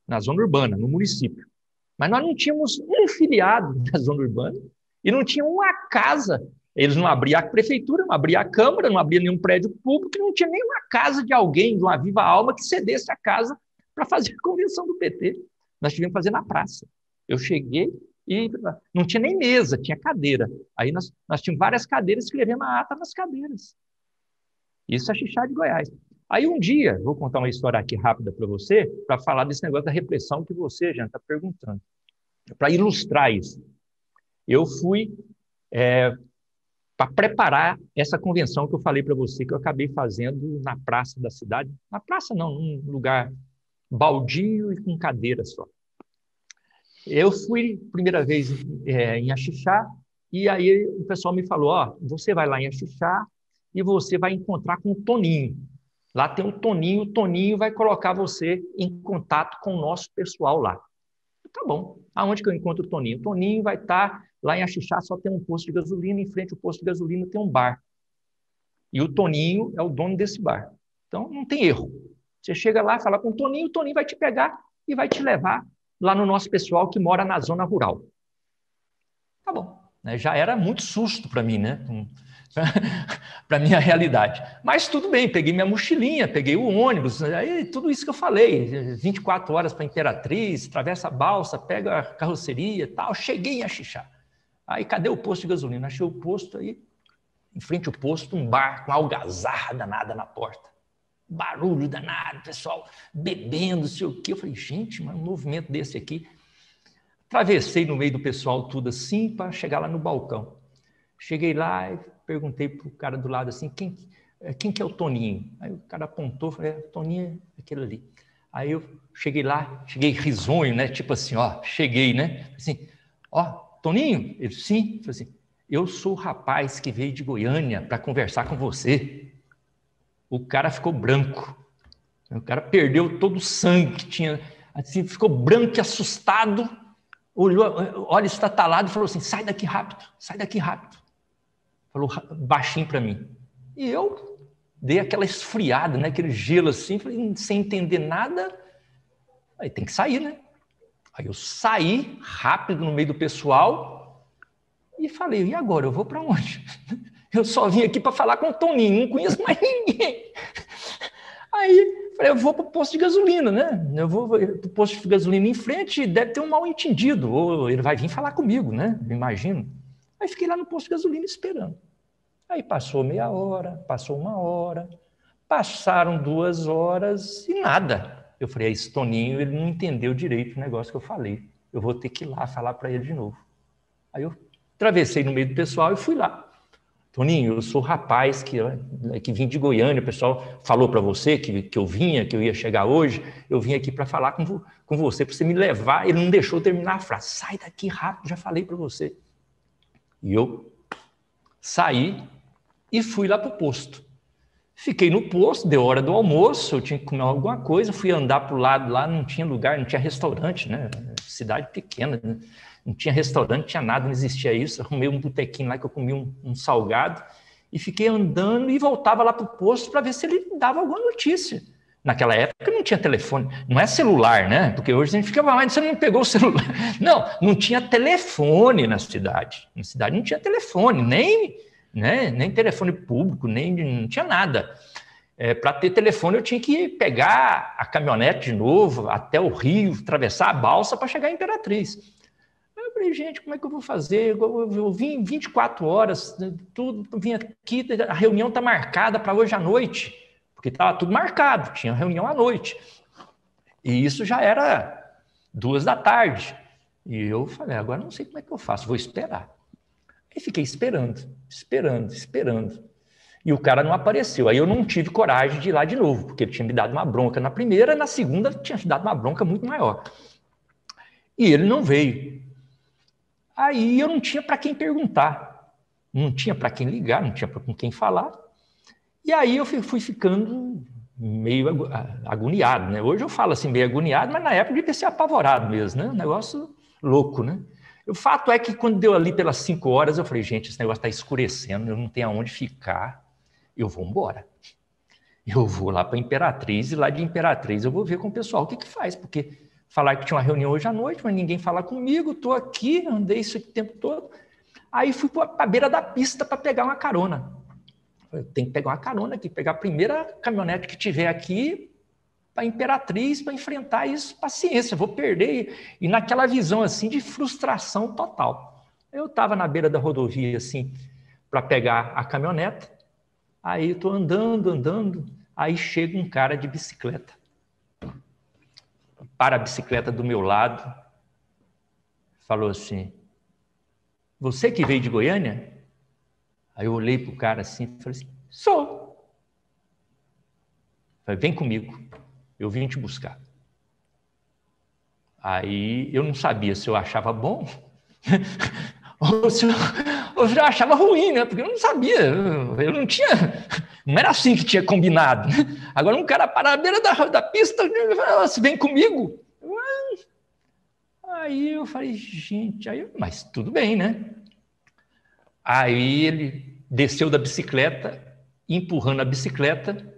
na zona urbana, no município. Mas nós não tínhamos um filiado na zona urbana e não tinha uma casa. Eles não abriam a prefeitura, não abriam a Câmara, não abriam nenhum prédio público, não tinha nenhuma casa de alguém, de uma viva alma, que cedesse a casa para fazer a convenção do PT. Nós tivemos que fazer na praça. Eu cheguei e não tinha nem mesa, tinha cadeira. Aí nós, nós tínhamos várias cadeiras, escrevemos a ata nas cadeiras. Isso é Xixá de Goiás. Aí um dia, vou contar uma história aqui rápida para você, para falar desse negócio da repressão que você já está perguntando. Para ilustrar isso. Eu fui é, para preparar essa convenção que eu falei para você, que eu acabei fazendo na praça da cidade. Na praça não, num lugar baldio e com cadeira só. Eu fui primeira vez é, em Axixá, e aí o pessoal me falou, ó, você vai lá em Axixá e você vai encontrar com o Toninho. Lá tem um Toninho, o Toninho vai colocar você em contato com o nosso pessoal lá. Tá bom. Aonde que eu encontro o Toninho? O Toninho vai estar tá lá em Axixá, só tem um posto de gasolina, em frente ao posto de gasolina tem um bar. E o Toninho é o dono desse bar. Então, não tem erro. Você chega lá, fala com o Toninho, o Toninho vai te pegar e vai te levar lá no nosso pessoal que mora na zona rural. Tá bom. Né? Já era muito susto para mim, né? para a minha realidade. Mas tudo bem, peguei minha mochilinha, peguei o ônibus, aí tudo isso que eu falei, 24 horas para Imperatriz, atravessa a balsa, pega a carroceria tal, cheguei em Axixá. Aí cadê o posto de gasolina? Achei o posto aí, em frente ao posto, um bar com algazarra danada na porta. Barulho danado, pessoal bebendo, sei o quê. Eu falei, gente, mas um movimento desse aqui. Atravessei no meio do pessoal tudo assim para chegar lá no balcão. Cheguei lá e perguntei para o cara do lado assim, quem, quem que é o Toninho? Aí o cara apontou, falei, é, Toninho é aquele ali. Aí eu cheguei lá, cheguei risonho, né? Tipo assim, ó, cheguei, né? Assim, ó, Toninho? Ele, sim. Falei assim, eu sou o rapaz que veio de Goiânia para conversar com você. O cara ficou branco. O cara perdeu todo o sangue que tinha, assim, ficou branco e assustado, olhou, olha estatalado e falou assim: sai daqui rápido, sai daqui rápido falou baixinho para mim. E eu dei aquela esfriada, né? aquele gelo assim, falei, sem entender nada. Aí tem que sair, né? Aí eu saí rápido no meio do pessoal e falei, e agora? Eu vou para onde? Eu só vim aqui para falar com o Toninho, não conheço mais ninguém. Aí falei, eu vou para o posto de gasolina, né? Eu vou para o posto de gasolina em frente, deve ter um mal entendido, ou ele vai vir falar comigo, né? Imagino. Aí fiquei lá no posto de gasolina esperando. Aí passou meia hora, passou uma hora, passaram duas horas e nada. Eu falei, esse Toninho, ele não entendeu direito o negócio que eu falei. Eu vou ter que ir lá falar para ele de novo. Aí eu atravessei no meio do pessoal e fui lá. Toninho, eu sou rapaz que, que vim de Goiânia, o pessoal falou para você que, que eu vinha, que eu ia chegar hoje, eu vim aqui para falar com, com você, para você me levar. Ele não deixou terminar a frase. Sai daqui rápido, já falei para você. E eu saí e fui lá para o posto. Fiquei no posto, deu hora do almoço, eu tinha que comer alguma coisa, fui andar para o lado lá, não tinha lugar, não tinha restaurante, né? Cidade pequena, né? Não tinha restaurante, não tinha nada, não existia isso. Arrumei um botequinho lá que eu comi um, um salgado e fiquei andando e voltava lá para o posto para ver se ele dava alguma notícia. Naquela época não tinha telefone, não é celular, né? Porque hoje a gente fica, mas você não pegou o celular. Não, não tinha telefone na cidade. Na cidade não tinha telefone, nem né? nem telefone público, nem não tinha nada. É, para ter telefone, eu tinha que pegar a caminhonete de novo até o Rio, atravessar a balsa para chegar em Imperatriz. Eu falei, gente, como é que eu vou fazer? Eu, eu vim 24 horas, tudo, vim aqui, a reunião está marcada para hoje à noite, porque estava tudo marcado, tinha reunião à noite. E isso já era duas da tarde. E eu falei, agora não sei como é que eu faço, vou esperar. E fiquei esperando, esperando, esperando. E o cara não apareceu. Aí eu não tive coragem de ir lá de novo, porque ele tinha me dado uma bronca na primeira, na segunda tinha me dado uma bronca muito maior. E ele não veio. Aí eu não tinha para quem perguntar, não tinha para quem ligar, não tinha com quem falar. E aí eu fui ficando meio agoniado, né? Hoje eu falo assim meio agoniado, mas na época devia ser apavorado mesmo, né? Um negócio louco, né? O fato é que quando deu ali pelas cinco horas, eu falei, gente, esse negócio está escurecendo, eu não tenho aonde ficar, eu vou embora. Eu vou lá para Imperatriz e lá de Imperatriz eu vou ver com o pessoal o que, que faz, porque falar que tinha uma reunião hoje à noite, mas ninguém fala comigo, estou aqui, andei isso o tempo todo. Aí fui para a beira da pista para pegar uma carona. Eu tenho que pegar uma carona aqui, pegar a primeira caminhonete que tiver aqui para Imperatriz para enfrentar isso, paciência, vou perder. E naquela visão assim de frustração total. Eu estava na beira da rodovia assim para pegar a caminhoneta, aí estou andando, andando, aí chega um cara de bicicleta. Para a bicicleta do meu lado, falou assim: Você que veio de Goiânia? Aí eu olhei para o cara assim e falei assim: Sou. Falei, vem comigo eu vim te buscar. Aí eu não sabia se eu achava bom ou se eu, ou se achava ruim, né? Porque eu não sabia, eu não tinha, não era assim que tinha combinado. Agora um cara para a beira da, da pista, você vem comigo? Aí eu falei, gente, aí, mas tudo bem, né? Aí ele desceu da bicicleta, empurrando a bicicleta,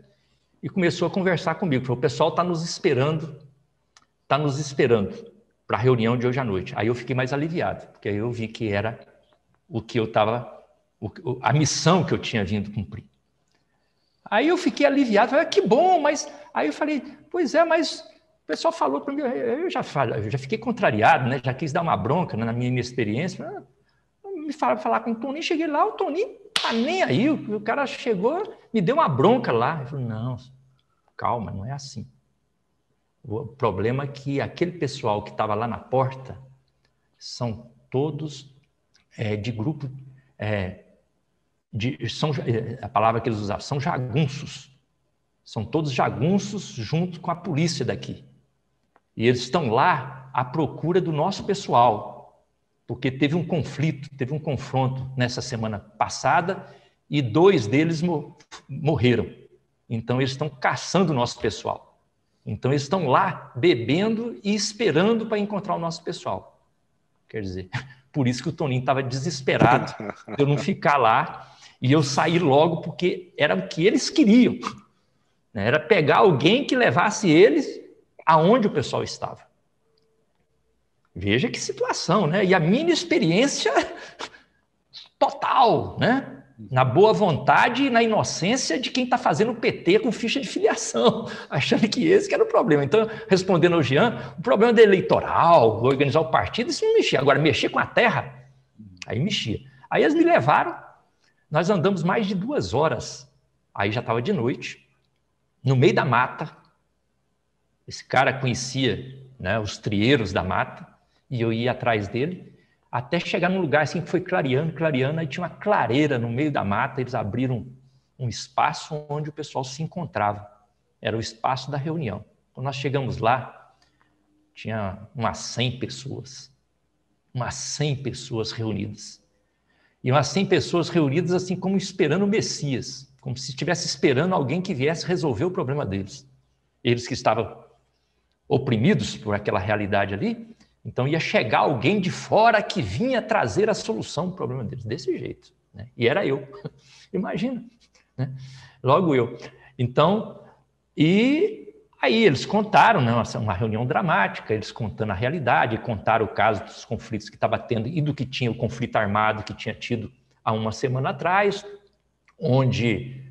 e começou a conversar comigo. Falou, o pessoal está nos esperando, está nos esperando para a reunião de hoje à noite. Aí eu fiquei mais aliviado, porque aí eu vi que era o que eu estava, a missão que eu tinha vindo cumprir. Aí eu fiquei aliviado, falei, ah, que bom, mas aí eu falei, pois é, mas o pessoal falou para mim, eu já, eu já fiquei contrariado, né? já quis dar uma bronca né, na minha inexperiência. Ah, me falaram falar com o Toninho, cheguei lá, o Toninho tá nem aí, o, cara chegou, me deu uma bronca lá. Eu falei, não, Calma, não é assim. O problema é que aquele pessoal que estava lá na porta são todos é, de grupo, é, de, são, é, a palavra que eles usavam, são jagunços. São todos jagunços junto com a polícia daqui. E eles estão lá à procura do nosso pessoal, porque teve um conflito, teve um confronto nessa semana passada e dois deles morreram. Então, eles estão caçando o nosso pessoal. Então, eles estão lá bebendo e esperando para encontrar o nosso pessoal. Quer dizer, por isso que o Toninho estava desesperado de eu não ficar lá e eu sair logo, porque era o que eles queriam. Né? Era pegar alguém que levasse eles aonde o pessoal estava. Veja que situação, né? E a minha experiência total, né? Na boa vontade e na inocência de quem está fazendo o PT com ficha de filiação, achando que esse que era o problema. Então, respondendo ao Jean, o problema do eleitoral, organizar o partido, isso não mexia. Agora, mexer com a terra, aí mexia. Aí eles me levaram, nós andamos mais de duas horas, aí já estava de noite, no meio da mata, esse cara conhecia né, os trieiros da mata, e eu ia atrás dele, até chegar num lugar assim que foi clareando, clareando, aí tinha uma clareira no meio da mata, eles abriram um espaço onde o pessoal se encontrava. Era o espaço da reunião. Quando nós chegamos lá, tinha umas 100 pessoas. Umas 100 pessoas reunidas. E umas 100 pessoas reunidas assim como esperando o Messias, como se estivesse esperando alguém que viesse resolver o problema deles. Eles que estavam oprimidos por aquela realidade ali, então ia chegar alguém de fora que vinha trazer a solução do problema deles, desse jeito. Né? E era eu. Imagina. Né? Logo eu. Então, e aí eles contaram, né, uma reunião dramática, eles contando a realidade, contaram o caso dos conflitos que estava tendo e do que tinha o conflito armado que tinha tido há uma semana atrás, onde,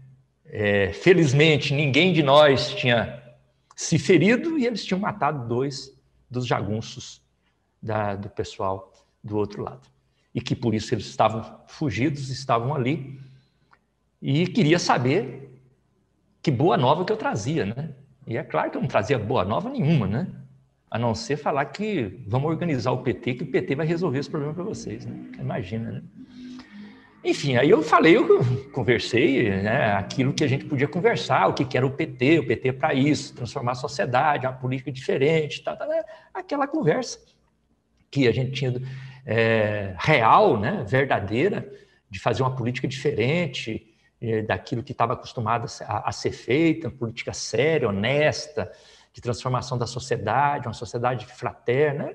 é, felizmente, ninguém de nós tinha se ferido e eles tinham matado dois dos jagunços da, do pessoal do outro lado. E que por isso eles estavam fugidos, estavam ali. E queria saber que boa nova que eu trazia, né? E é claro que eu não trazia boa nova nenhuma, né? A não ser falar que vamos organizar o PT, que o PT vai resolver esse problema para vocês, né? Imagina, né? Enfim, aí eu falei, eu conversei, né, aquilo que a gente podia conversar, o que, era o PT, o PT para isso, transformar a sociedade, uma política diferente, tá, tá, né, aquela conversa que a gente tinha é, real, né, verdadeira, de fazer uma política diferente é, daquilo que estava acostumado a, a ser feita, uma política séria, honesta, de transformação da sociedade, uma sociedade fraterna,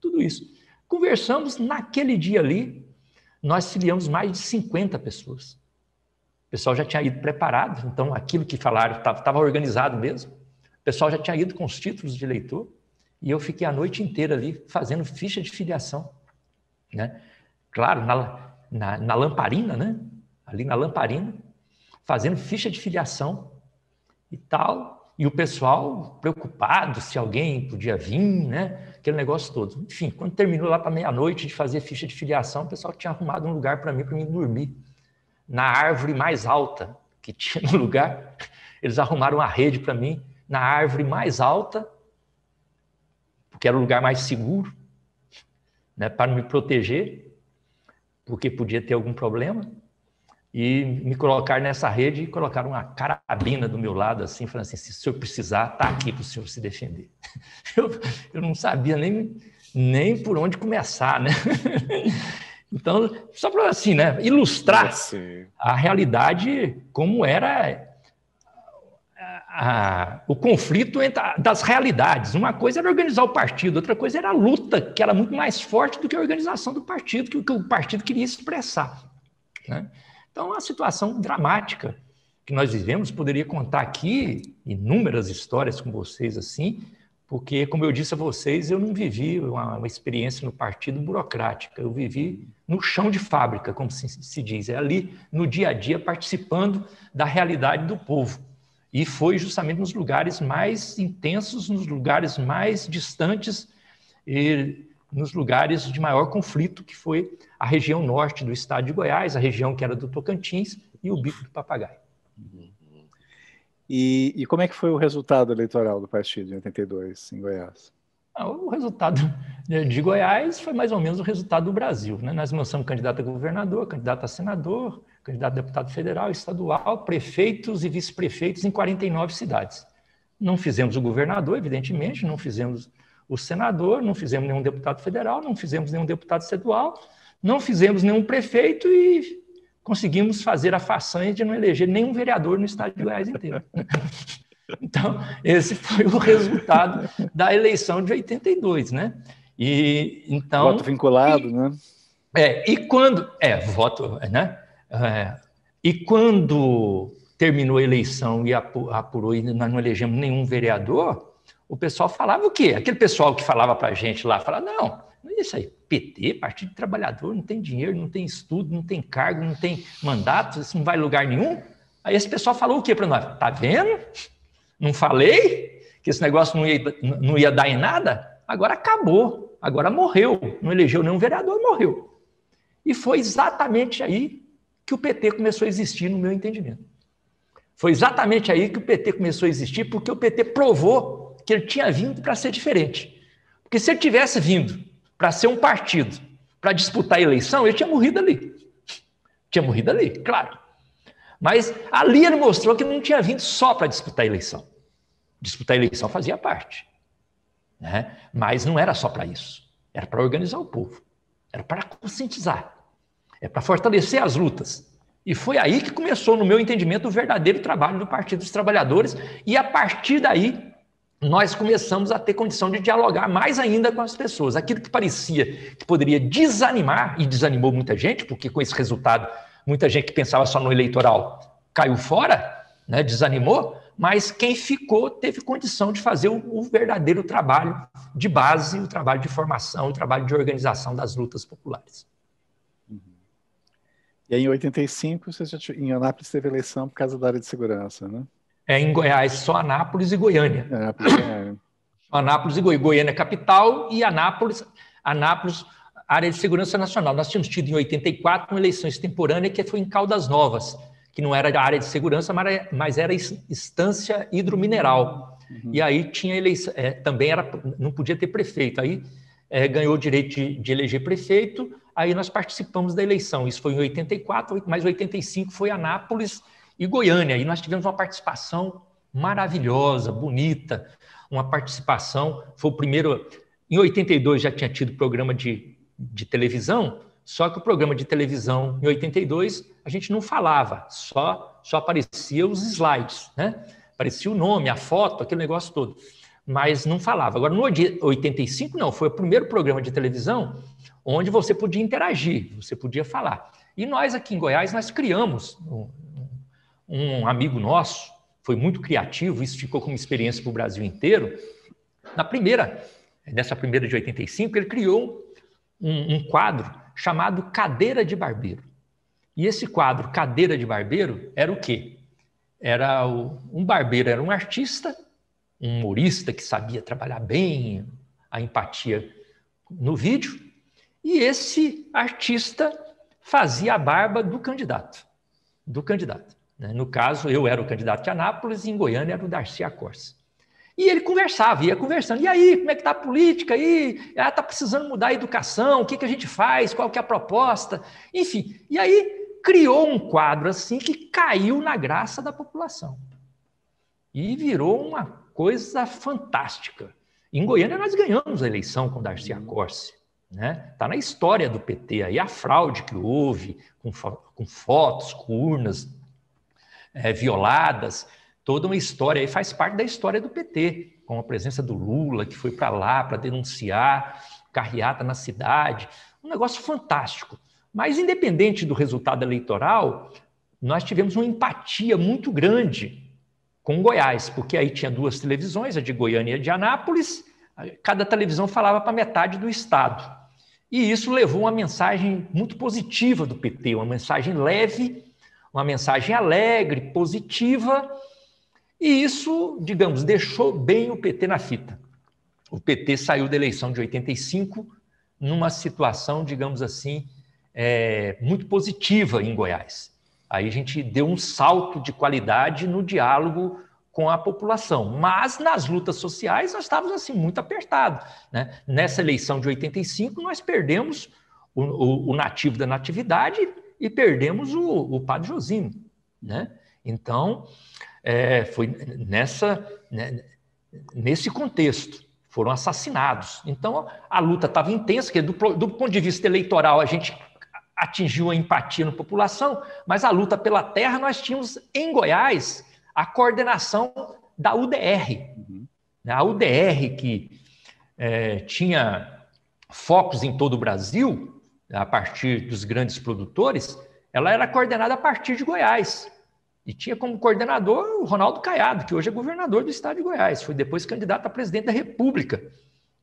tudo isso. Conversamos naquele dia ali, nós filiamos mais de 50 pessoas. O pessoal já tinha ido preparado, então aquilo que falaram estava organizado mesmo. O pessoal já tinha ido com os títulos de eleitor, e eu fiquei a noite inteira ali fazendo ficha de filiação. Né? Claro, na, na, na lamparina, né? ali na lamparina, fazendo ficha de filiação e tal, e o pessoal preocupado se alguém podia vir, né? aquele negócio todo. Enfim, quando terminou lá para meia-noite de fazer ficha de filiação, o pessoal tinha arrumado um lugar para mim, para mim dormir. Na árvore mais alta que tinha no lugar, eles arrumaram uma rede para mim, na árvore mais alta, porque era o lugar mais seguro, né, para me proteger, porque podia ter algum problema e me colocar nessa rede e colocar uma carabina do meu lado, assim, falando assim, se o senhor precisar, tá aqui para o senhor se defender. Eu, eu não sabia nem, nem por onde começar, né? Então, só para assim, né, ilustrar a realidade como era a, o conflito entre das realidades. Uma coisa era organizar o partido, outra coisa era a luta, que era muito mais forte do que a organização do partido, que, que o partido queria expressar. Né? Então, uma situação dramática que nós vivemos. Poderia contar aqui inúmeras histórias com vocês assim, porque, como eu disse a vocês, eu não vivi uma, uma experiência no partido burocrática, eu vivi no chão de fábrica, como se, se diz, é ali no dia a dia, participando da realidade do povo. E foi justamente nos lugares mais intensos, nos lugares mais distantes, e nos lugares de maior conflito, que foi a região norte do estado de Goiás, a região que era do Tocantins e o Bico do Papagaio. E, e como é que foi o resultado eleitoral do partido em 82, em Goiás? Ah, o resultado de Goiás foi mais ou menos o resultado do Brasil. Né? Nós lançamos candidato a governador, candidato a senador, candidato a deputado federal, estadual, prefeitos e vice-prefeitos em 49 cidades. Não fizemos o governador, evidentemente, não fizemos o senador, não fizemos nenhum deputado federal, não fizemos nenhum deputado estadual, não fizemos nenhum prefeito e conseguimos fazer a façanha de não eleger nenhum vereador no estado de Goiás inteiro. Então, esse foi o resultado da eleição de 82, né? E então voto vinculado, e, né? É, e quando é voto, né? É, e quando terminou a eleição e apurou e nós não elegemos nenhum vereador, o pessoal falava o quê? Aquele pessoal que falava para a gente lá, falava, não, é isso aí, PT, Partido Trabalhador, não tem dinheiro, não tem estudo, não tem cargo, não tem mandato, isso não vai lugar nenhum. Aí esse pessoal falou o quê para nós? Tá vendo? Não falei que esse negócio não ia, não ia dar em nada? Agora acabou, agora morreu, não elegeu nenhum vereador, morreu. E foi exatamente aí que o PT começou a existir, no meu entendimento. Foi exatamente aí que o PT começou a existir, porque o PT provou que ele tinha vindo para ser diferente. Porque se ele tivesse vindo para ser um partido, para disputar a eleição, ele tinha morrido ali. Tinha morrido ali, claro. Mas ali ele mostrou que não tinha vindo só para disputar a eleição. Disputar a eleição fazia parte. Né? Mas não era só para isso. Era para organizar o povo. Era para conscientizar. É para fortalecer as lutas. E foi aí que começou, no meu entendimento, o verdadeiro trabalho do Partido dos Trabalhadores. E a partir daí, nós começamos a ter condição de dialogar mais ainda com as pessoas. Aquilo que parecia que poderia desanimar, e desanimou muita gente, porque com esse resultado, muita gente que pensava só no eleitoral caiu fora, né, desanimou, mas quem ficou teve condição de fazer o, o verdadeiro trabalho de base, o trabalho de formação, o trabalho de organização das lutas populares. E aí, em 85, você já, em Anápolis teve eleição por causa da área de segurança, né? É, em Goiás, só Anápolis e Goiânia. Anápolis, é. Anápolis e Goiânia. Goiânia capital e Anápolis, Anápolis, área de segurança nacional. Nós tínhamos tido em 84 uma eleição extemporânea que foi em Caldas Novas, que não era área de segurança, mas era instância hidromineral. Uhum. E aí tinha eleição, é, também era, não podia ter prefeito. Aí é, ganhou o direito de, de, eleger prefeito, aí nós participamos da eleição. Isso foi em 84, mas 85 foi Anápolis e Goiânia. E nós tivemos uma participação maravilhosa, bonita, uma participação. Foi o primeiro. Em 82 já tinha tido programa de, de televisão, só que o programa de televisão em 82 a gente não falava, só só aparecia os slides, né? Aparecia o nome, a foto, aquele negócio todo mas não falava. Agora, no 85, não, foi o primeiro programa de televisão onde você podia interagir, você podia falar. E nós aqui em Goiás, nós criamos um, um amigo nosso, foi muito criativo, isso ficou como experiência para o Brasil inteiro. Na primeira, nessa primeira de 85, ele criou um, um quadro chamado Cadeira de Barbeiro. E esse quadro, Cadeira de Barbeiro, era o quê? Era o, um barbeiro, era um artista um humorista que sabia trabalhar bem a empatia no vídeo, e esse artista fazia a barba do candidato, do candidato. Né? No caso, eu era o candidato de Anápolis e em Goiânia era o Darcy Acorce. E ele conversava, ia conversando. E aí, como é que está a política aí? Ah, está precisando mudar a educação, o que, que a gente faz, qual que é a proposta? Enfim, e aí criou um quadro assim que caiu na graça da população. E virou uma coisa fantástica. Em Goiânia nós ganhamos a eleição com Darcy Acorce. Né? Tá na história do PT aí a fraude que houve com, com fotos, com urnas é, violadas, toda uma história aí faz parte da história do PT, com a presença do Lula que foi para lá para denunciar carreata na cidade, um negócio fantástico. Mas independente do resultado eleitoral, nós tivemos uma empatia muito grande com Goiás, porque aí tinha duas televisões, a de Goiânia e a de Anápolis, cada televisão falava para metade do estado. E isso levou uma mensagem muito positiva do PT, uma mensagem leve, uma mensagem alegre, positiva, e isso, digamos, deixou bem o PT na fita. O PT saiu da eleição de 85 numa situação, digamos assim, é, muito positiva em Goiás. Aí a gente deu um salto de qualidade no diálogo com a população. Mas nas lutas sociais nós estávamos assim muito apertados. Né? Nessa eleição de 85 nós perdemos o, o, o nativo da natividade e perdemos o, o padre Josino. Né? Então é, foi nessa né, nesse contexto foram assassinados. Então a luta estava intensa, do, do ponto de vista eleitoral a gente atingiu a empatia na população, mas a luta pela terra nós tínhamos em Goiás a coordenação da UDR. Uhum. A UDR, que é, tinha focos em todo o Brasil, a partir dos grandes produtores, ela era coordenada a partir de Goiás. E tinha como coordenador o Ronaldo Caiado, que hoje é governador do estado de Goiás, foi depois candidato a presidente da República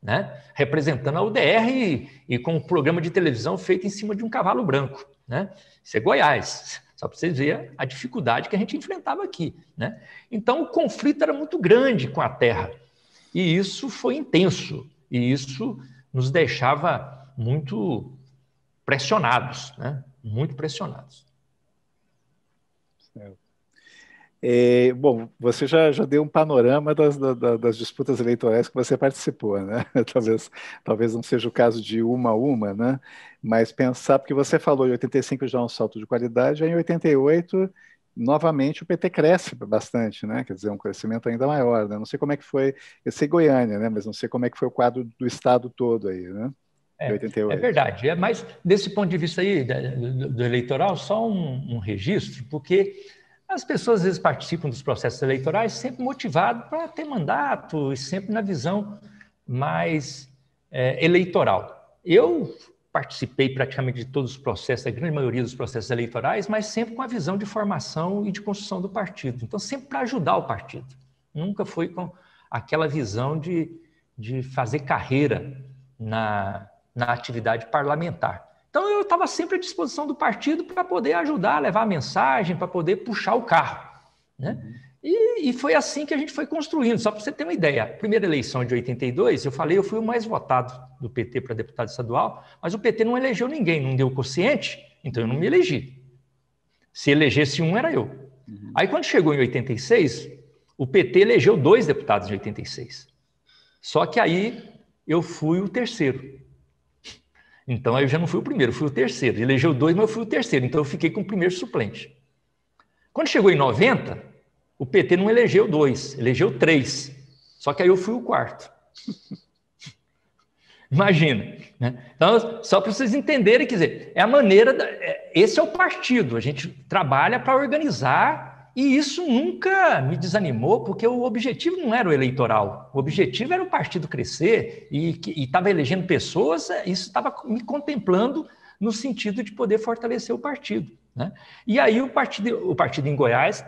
né? representando a UDR e, e, com um programa de televisão feito em cima de um cavalo branco. Né? Isso é Goiás, só para vocês verem a dificuldade que a gente enfrentava aqui. Né? Então, o conflito era muito grande com a terra, e isso foi intenso, e isso nos deixava muito pressionados, né? muito pressionados. É, bom, você já, já deu um panorama das, das, das, disputas eleitorais que você participou, né? Talvez, talvez não seja o caso de uma a uma, né? Mas pensar, porque você falou em 85 já é um salto de qualidade, aí em 88 novamente o PT cresce bastante, né? Quer dizer, um crescimento ainda maior, né? Não sei como é que foi, eu sei Goiânia, né? Mas não sei como é que foi o quadro do estado todo aí, né? É, é, verdade, é, mas desse ponto de vista aí do, do eleitoral, só um, um registro, porque as pessoas às vezes participam dos processos eleitorais sempre motivadas para ter mandato e sempre na visão mais é, eleitoral. Eu participei praticamente de todos os processos, a grande maioria dos processos eleitorais, mas sempre com a visão de formação e de construção do partido. Então, sempre para ajudar o partido. Nunca foi com aquela visão de, de fazer carreira na, na atividade parlamentar. Então eu estava sempre à disposição do partido para poder ajudar, levar a mensagem, para poder puxar o carro. Né? E, e, foi assim que a gente foi construindo. Só para você ter uma ideia, a primeira eleição de 82, eu falei, eu fui o mais votado do PT para deputado estadual, mas o PT não elegeu ninguém, não deu quociente, então eu não me elegi. Se elegesse um, era eu. Uhum. Aí quando chegou em 86, o PT elegeu dois deputados em 86. Só que aí eu fui o terceiro. Então eu já não fui o primeiro, fui o terceiro. Elegeu dois, mas eu fui o terceiro. Então eu fiquei com o primeiro suplente. Quando chegou em 90, o PT não elegeu dois, elegeu três. Só que aí eu fui o quarto. Imagina. Né? Então, só para vocês entenderem, quer dizer, é a maneira. Da, é, esse é o partido. A gente trabalha para organizar e isso nunca me desanimou, porque o objetivo não era o eleitoral. O objetivo era o partido crescer e estava elegendo pessoas, é, isso estava me contemplando no sentido de poder fortalecer o partido. Né? E aí o partido, o partido em Goiás,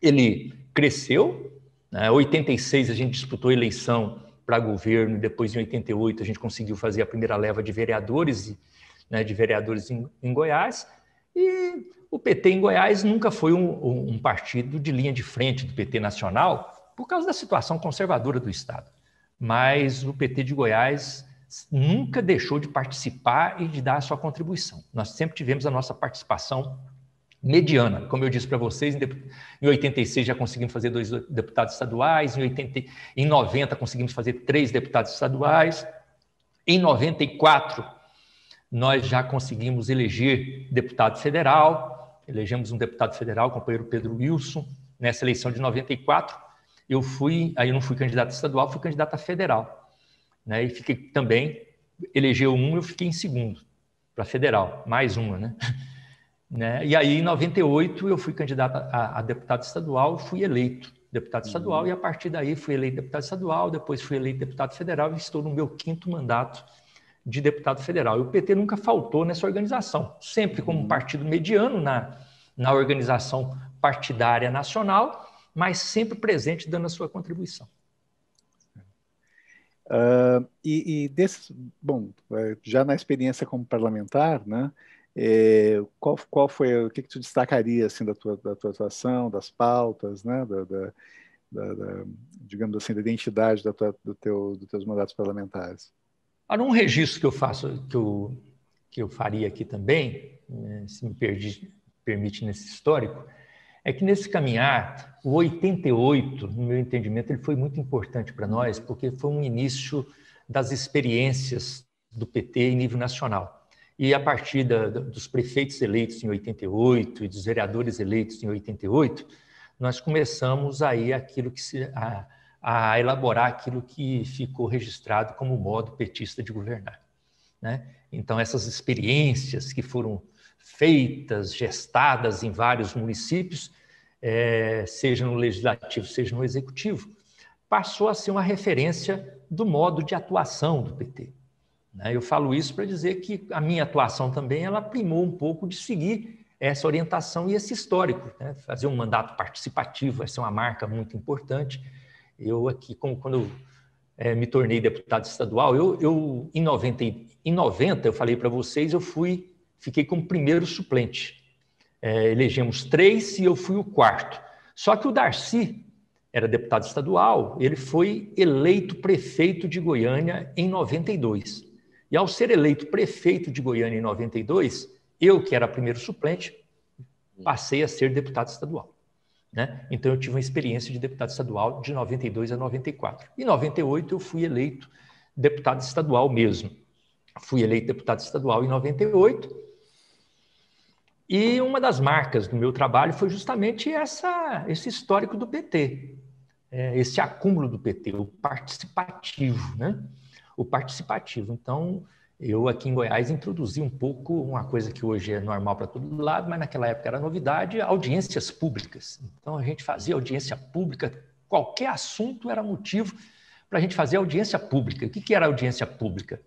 ele cresceu. Né? Em 86 a gente disputou eleição para governo, depois em 88 a gente conseguiu fazer a primeira leva de vereadores, né, de vereadores em, em Goiás. E o PT em Goiás nunca foi um, um, partido de linha de frente do PT nacional, por causa da situação conservadora do Estado. Mas o PT de Goiás nunca deixou de participar e de dar a sua contribuição. Nós sempre tivemos a nossa participação mediana. Como eu disse para vocês, em 86 já conseguimos fazer dois deputados estaduais, em, 80, em 90 conseguimos fazer três deputados estaduais, em 94 nós já conseguimos eleger deputado federal, elegemos um deputado federal, o companheiro Pedro Wilson, nessa eleição de 94. Eu fui, aí eu não fui candidato estadual, fui candidato a federal. Né? E fiquei também, elegeu um, eu fiquei em segundo para federal, mais uma, né? né? E aí, em 98, eu fui candidato a, a deputado estadual, fui eleito deputado estadual, uhum. e a partir daí fui eleito deputado estadual, depois fui eleito deputado federal e estou no meu quinto mandato de deputado federal. E o PT nunca faltou nessa organização, sempre como um uhum. partido mediano na, na organização partidária nacional, mas sempre presente dando a sua contribuição. Uh, e, e desse, bom, é, já na experiência como parlamentar, né, é, qual, qual foi, o que, que tu destacaria assim da tua, da tua atuação, das pautas, né, da, da, da, da digamos assim, da identidade da tua, do teu, dos teus mandatos parlamentares? Ora, um registro que eu faço, que eu, que eu faria aqui também, né, se me perdi, permite nesse histórico, é que nesse caminhar, o 88, no meu entendimento, ele foi muito importante para nós, porque foi um início das experiências do PT em nível nacional. E a partir da, dos prefeitos eleitos em 88 e dos vereadores eleitos em 88, nós começamos aí aquilo que se, a, a elaborar aquilo que ficou registrado como modo petista de governar. Né? Então, essas experiências que foram feitas, gestadas em vários municípios, é, seja no legislativo, seja no executivo, passou a ser uma referência do modo de atuação do PT. Né? Eu falo isso para dizer que a minha atuação também ela primou um pouco de seguir essa orientação e esse histórico, né? fazer um mandato participativo, essa é uma marca muito importante eu aqui, como, quando é, me tornei deputado estadual, eu, eu em, 90, em 90, eu falei para vocês, eu fui, fiquei como primeiro suplente. É, elegemos três e eu fui o quarto. Só que o Darcy era deputado estadual, ele foi eleito prefeito de Goiânia em 92. E ao ser eleito prefeito de Goiânia em 92, eu, que era primeiro suplente, passei a ser deputado estadual. Né? Então, eu tive uma experiência de deputado estadual de 92 a 94. Em 98, eu fui eleito deputado estadual mesmo. Fui eleito deputado estadual em 98. E uma das marcas do meu trabalho foi justamente essa, esse histórico do PT, é, esse acúmulo do PT, o participativo, né? O participativo. Então, eu aqui em Goiás introduzi um pouco uma coisa que hoje é normal para todo lado, mas naquela época era novidade, audiências públicas. Então a gente fazia audiência pública, qualquer assunto era motivo para a gente fazer audiência pública. O que, que era audiência pública?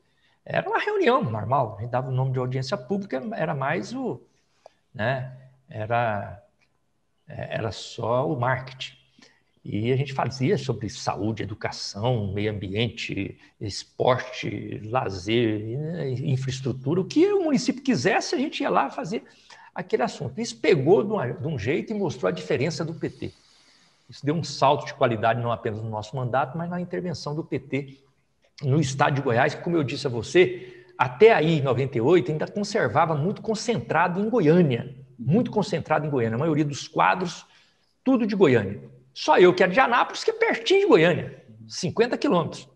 Era uma reunião normal, a gente dava o nome de audiência pública, era mais o, né, era, era só o marketing. E a gente fazia sobre saúde, educação, meio ambiente, esporte, lazer, né, infraestrutura. O que o município quisesse, a gente ia lá fazer aquele assunto. Isso pegou de um jeito e mostrou a diferença do PT. Isso deu um salto de qualidade não apenas no nosso mandato, mas na intervenção do PT no estado de Goiás, que, como eu disse a você, até aí, em 98, ainda conservava muito concentrado em Goiânia. Muito concentrado em Goiânia. A maioria dos quadros, tudo de Goiânia. Só eu que era de Anápolis, que é pertinho de Goiânia, 50 quilômetros.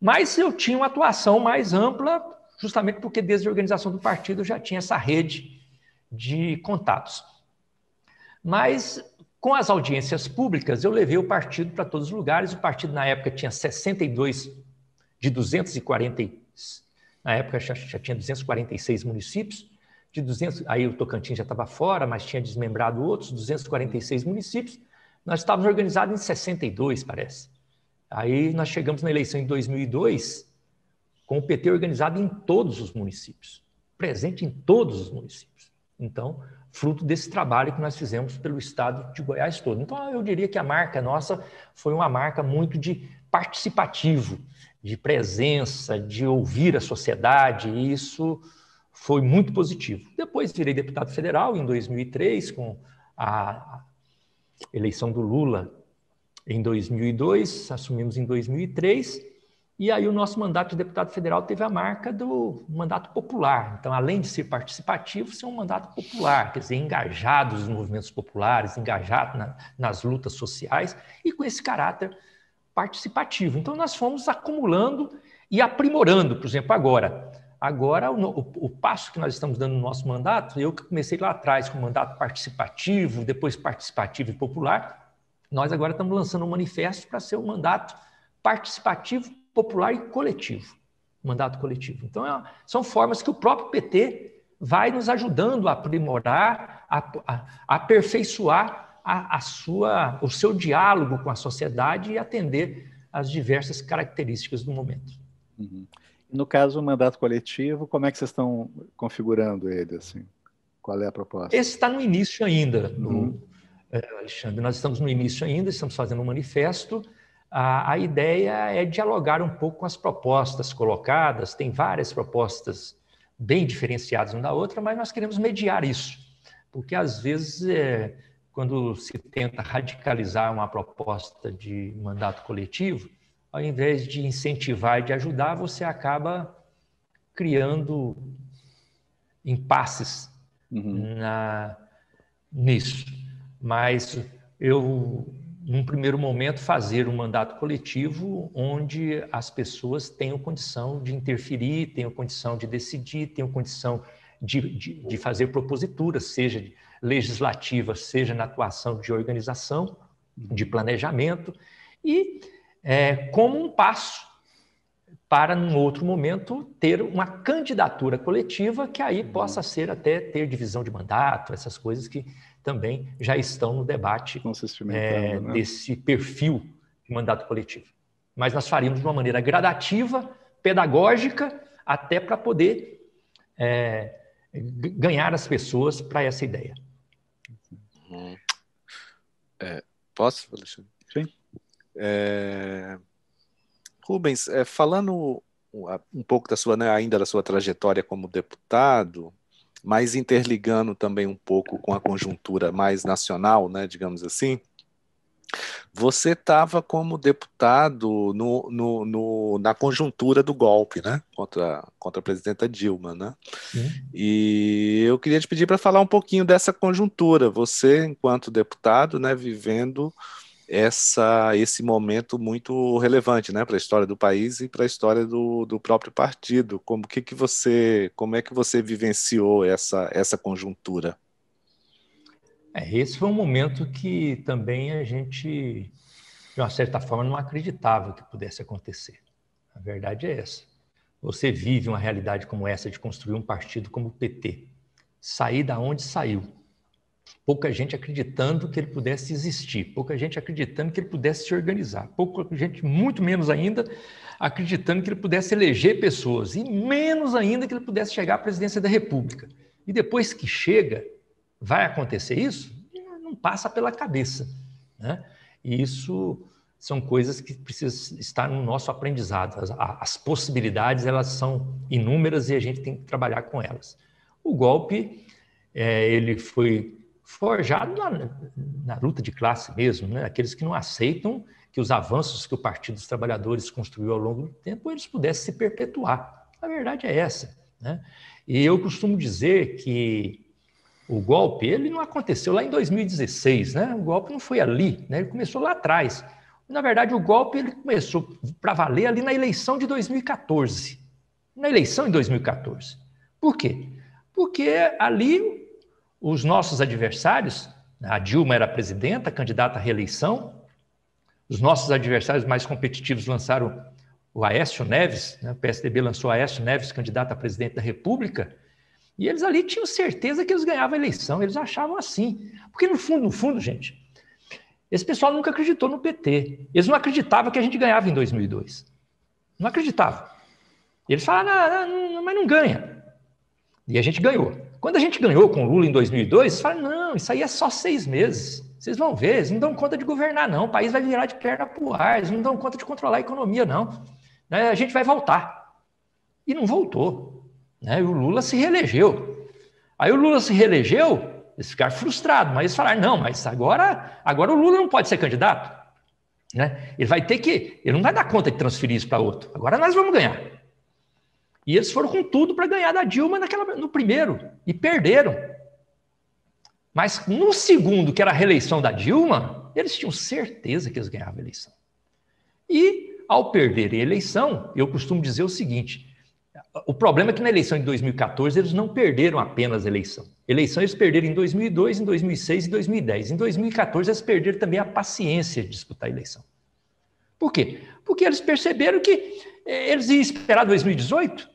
Mas eu tinha uma atuação mais ampla, justamente porque desde a organização do partido eu já tinha essa rede de contatos. Mas com as audiências públicas, eu levei o partido para todos os lugares. O partido, na época, tinha 62 de 240, na época já, já tinha 246 municípios, de 200, aí o Tocantins já estava fora, mas tinha desmembrado outros, 246 municípios. Nós estávamos organizados em 62, parece. Aí nós chegamos na eleição em 2002 com o PT organizado em todos os municípios, presente em todos os municípios. Então, fruto desse trabalho que nós fizemos pelo estado de Goiás todo. Então, eu diria que a marca nossa foi uma marca muito de participativo, de presença, de ouvir a sociedade, e isso foi muito positivo. Depois virei deputado federal em 2003, com a eleição do Lula em 2002, assumimos em 2003, e aí o nosso mandato de deputado federal teve a marca do mandato popular. Então, além de ser participativo, ser um mandato popular, quer dizer, engajado nos movimentos populares, engajado na, nas lutas sociais e com esse caráter participativo. Então, nós fomos acumulando e aprimorando, por exemplo, agora. Agora, o, o, o, passo que nós estamos dando no nosso mandato, eu que comecei lá atrás com o mandato participativo, depois participativo e popular, nós agora estamos lançando um manifesto para ser um mandato participativo, popular e coletivo. Mandato coletivo. Então, é, são formas que o próprio PT vai nos ajudando a aprimorar, a, a, a aperfeiçoar a, a sua, o seu diálogo com a sociedade e atender às diversas características do momento. Uhum. No caso, o mandato coletivo, como é que vocês estão configurando ele? Assim? Qual é a proposta? Esse está no início ainda, uhum. É, Alexandre. Nós estamos no início ainda, estamos fazendo um manifesto. A, a ideia é dialogar um pouco com as propostas colocadas. Tem várias propostas bem diferenciadas uma da outra, mas nós queremos mediar isso, porque às vezes é, quando se tenta radicalizar uma proposta de mandato coletivo, ao invés de incentivar e de ajudar, você acaba criando impasses uhum. na, nisso. Mas eu, num primeiro momento, fazer um mandato coletivo onde as pessoas tenham condição de interferir, tenham condição de decidir, tenham condição de, de, de fazer proposituras, seja legislativa, seja na atuação de organização, de planejamento, e é, como um passo para, num outro momento, ter uma candidatura coletiva que aí possa ser até ter divisão de mandato, essas coisas que também já estão no debate é, né? desse perfil de mandato coletivo. Mas nós faríamos de uma maneira gradativa, pedagógica, até para poder é, ganhar as pessoas para essa ideia. Uhum. É, posso, Alexandre? É, Rubens, é, falando um pouco da sua, né, ainda da sua trajetória como deputado, mas interligando também um pouco com a conjuntura mais nacional, né, digamos assim, você estava como deputado no, no, no, na conjuntura do golpe, né? Contra, contra a presidenta Dilma, né? Sim. E eu queria te pedir para falar um pouquinho dessa conjuntura. Você, enquanto deputado, né, vivendo essa, esse momento muito relevante, né, para a história do país e para a história do, do próprio partido. Como que, que você, como é que você vivenciou essa, essa conjuntura? É, esse foi um momento que também a gente, de uma certa forma, não acreditava que pudesse acontecer. A verdade é essa. Você vive uma realidade como essa de construir um partido como o PT, sair da onde saiu. Pouca gente acreditando que ele pudesse existir, pouca gente acreditando que ele pudesse se organizar, pouca gente, muito menos ainda, acreditando que ele pudesse eleger pessoas, e menos ainda que ele pudesse chegar à presidência da República. E depois que chega, Vai acontecer isso? Não passa pela cabeça. Né? E isso são coisas que precisam estar no nosso aprendizado. As, as, possibilidades elas são inúmeras e a gente tem que trabalhar com elas. O golpe é, ele foi forjado na, na, luta de classe mesmo, né? Aqueles que não aceitam que os avanços que o Partido dos Trabalhadores construiu ao longo do tempo eles pudessem se perpetuar. A verdade é essa, né? E eu costumo dizer que o golpe ele não aconteceu lá em 2016, né? O golpe não foi ali, né? Ele começou lá atrás. Na verdade, o golpe ele começou para valer ali na eleição de 2014. Na eleição em 2014. Por quê? Porque ali os nossos adversários, a Dilma era presidenta, candidata à reeleição, os nossos adversários mais competitivos lançaram o Aécio Neves, né? o PSDB lançou o Aécio Neves, candidato a presidente da República, e eles ali tinham certeza que eles ganhavam a eleição, eles achavam assim. Porque no fundo, no fundo, gente, esse pessoal nunca acreditou no PT. Eles não acreditavam que a gente ganhava em 2002. Não acreditavam. Eles falaram, não, não, mas não ganha. E a gente ganhou. Quando a gente ganhou com o Lula em 2002, eles falaram, não, isso aí é só seis meses. Vocês vão ver, eles não dão conta de governar, não. O país vai virar de perna para o ar, eles não dão conta de controlar a economia, não. Né, a gente vai voltar. E não voltou. Né? O Lula se reelegeu. Aí o Lula se reelegeu, eles ficaram frustrados, mas eles falaram: não, mas agora, agora o Lula não pode ser candidato. Né? Ele vai ter que. Ele não vai dar conta de transferir isso para outro. Agora nós vamos ganhar. E eles foram com tudo para ganhar da Dilma naquela, no primeiro e perderam. Mas no segundo, que era a reeleição da Dilma, eles tinham certeza que eles ganhavam a eleição. E ao perderem a eleição, eu costumo dizer o seguinte: o problema é que na eleição de 2014 eles não perderam apenas a eleição. Eleição eles perderam em 2002, em 2006 e 2010. Em 2014 eles perderam também a paciência de disputar a eleição. Por quê? Porque eles perceberam que eh, eles iam esperar 2018.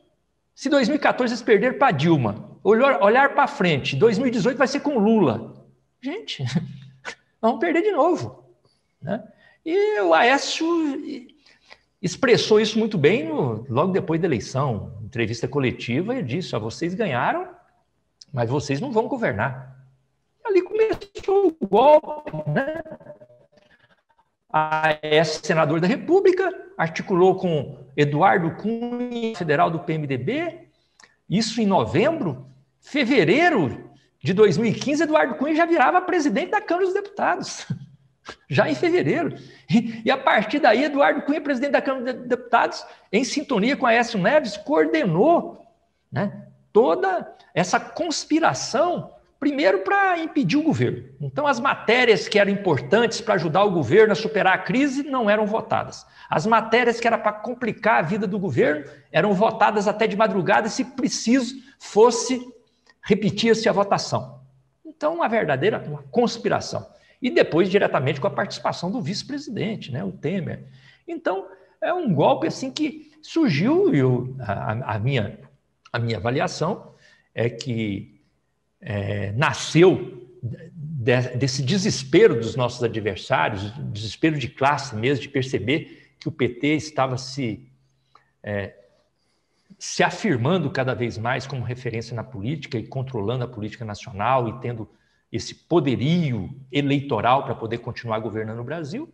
Se 2014 eles perderam para Dilma, olhar, olhar para frente, 2018 vai ser com Lula. Gente, vamos perder de novo. Né? E o Aécio expressou isso muito bem no, logo depois da eleição, entrevista coletiva, ele disse: ó, vocês ganharam, mas vocês não vão governar. Ali começou o golpe, né? A senador da República articulou com Eduardo Cunha, federal do PMDB, isso em novembro, fevereiro de 2015, Eduardo Cunha já virava presidente da Câmara dos Deputados. já em fevereiro. E, a partir daí, Eduardo Cunha, presidente da Câmara de Deputados, em sintonia com Aécio Neves, coordenou né, toda essa conspiração, primeiro para impedir o governo. Então, as matérias que eram importantes para ajudar o governo a superar a crise não eram votadas. As matérias que eram para complicar a vida do governo eram votadas até de madrugada, se preciso fosse, repetia-se a votação. Então, uma verdadeira uma conspiração e depois diretamente com a participação do vice-presidente, né, o Temer. Então, é um golpe assim que surgiu, e a, a, minha, a minha avaliação é que é, nasceu de, desse desespero dos nossos adversários, desespero de classe mesmo, de perceber que o PT estava se, é, se afirmando cada vez mais como referência na política e controlando a política nacional e tendo esse poderio eleitoral para poder continuar governando o Brasil,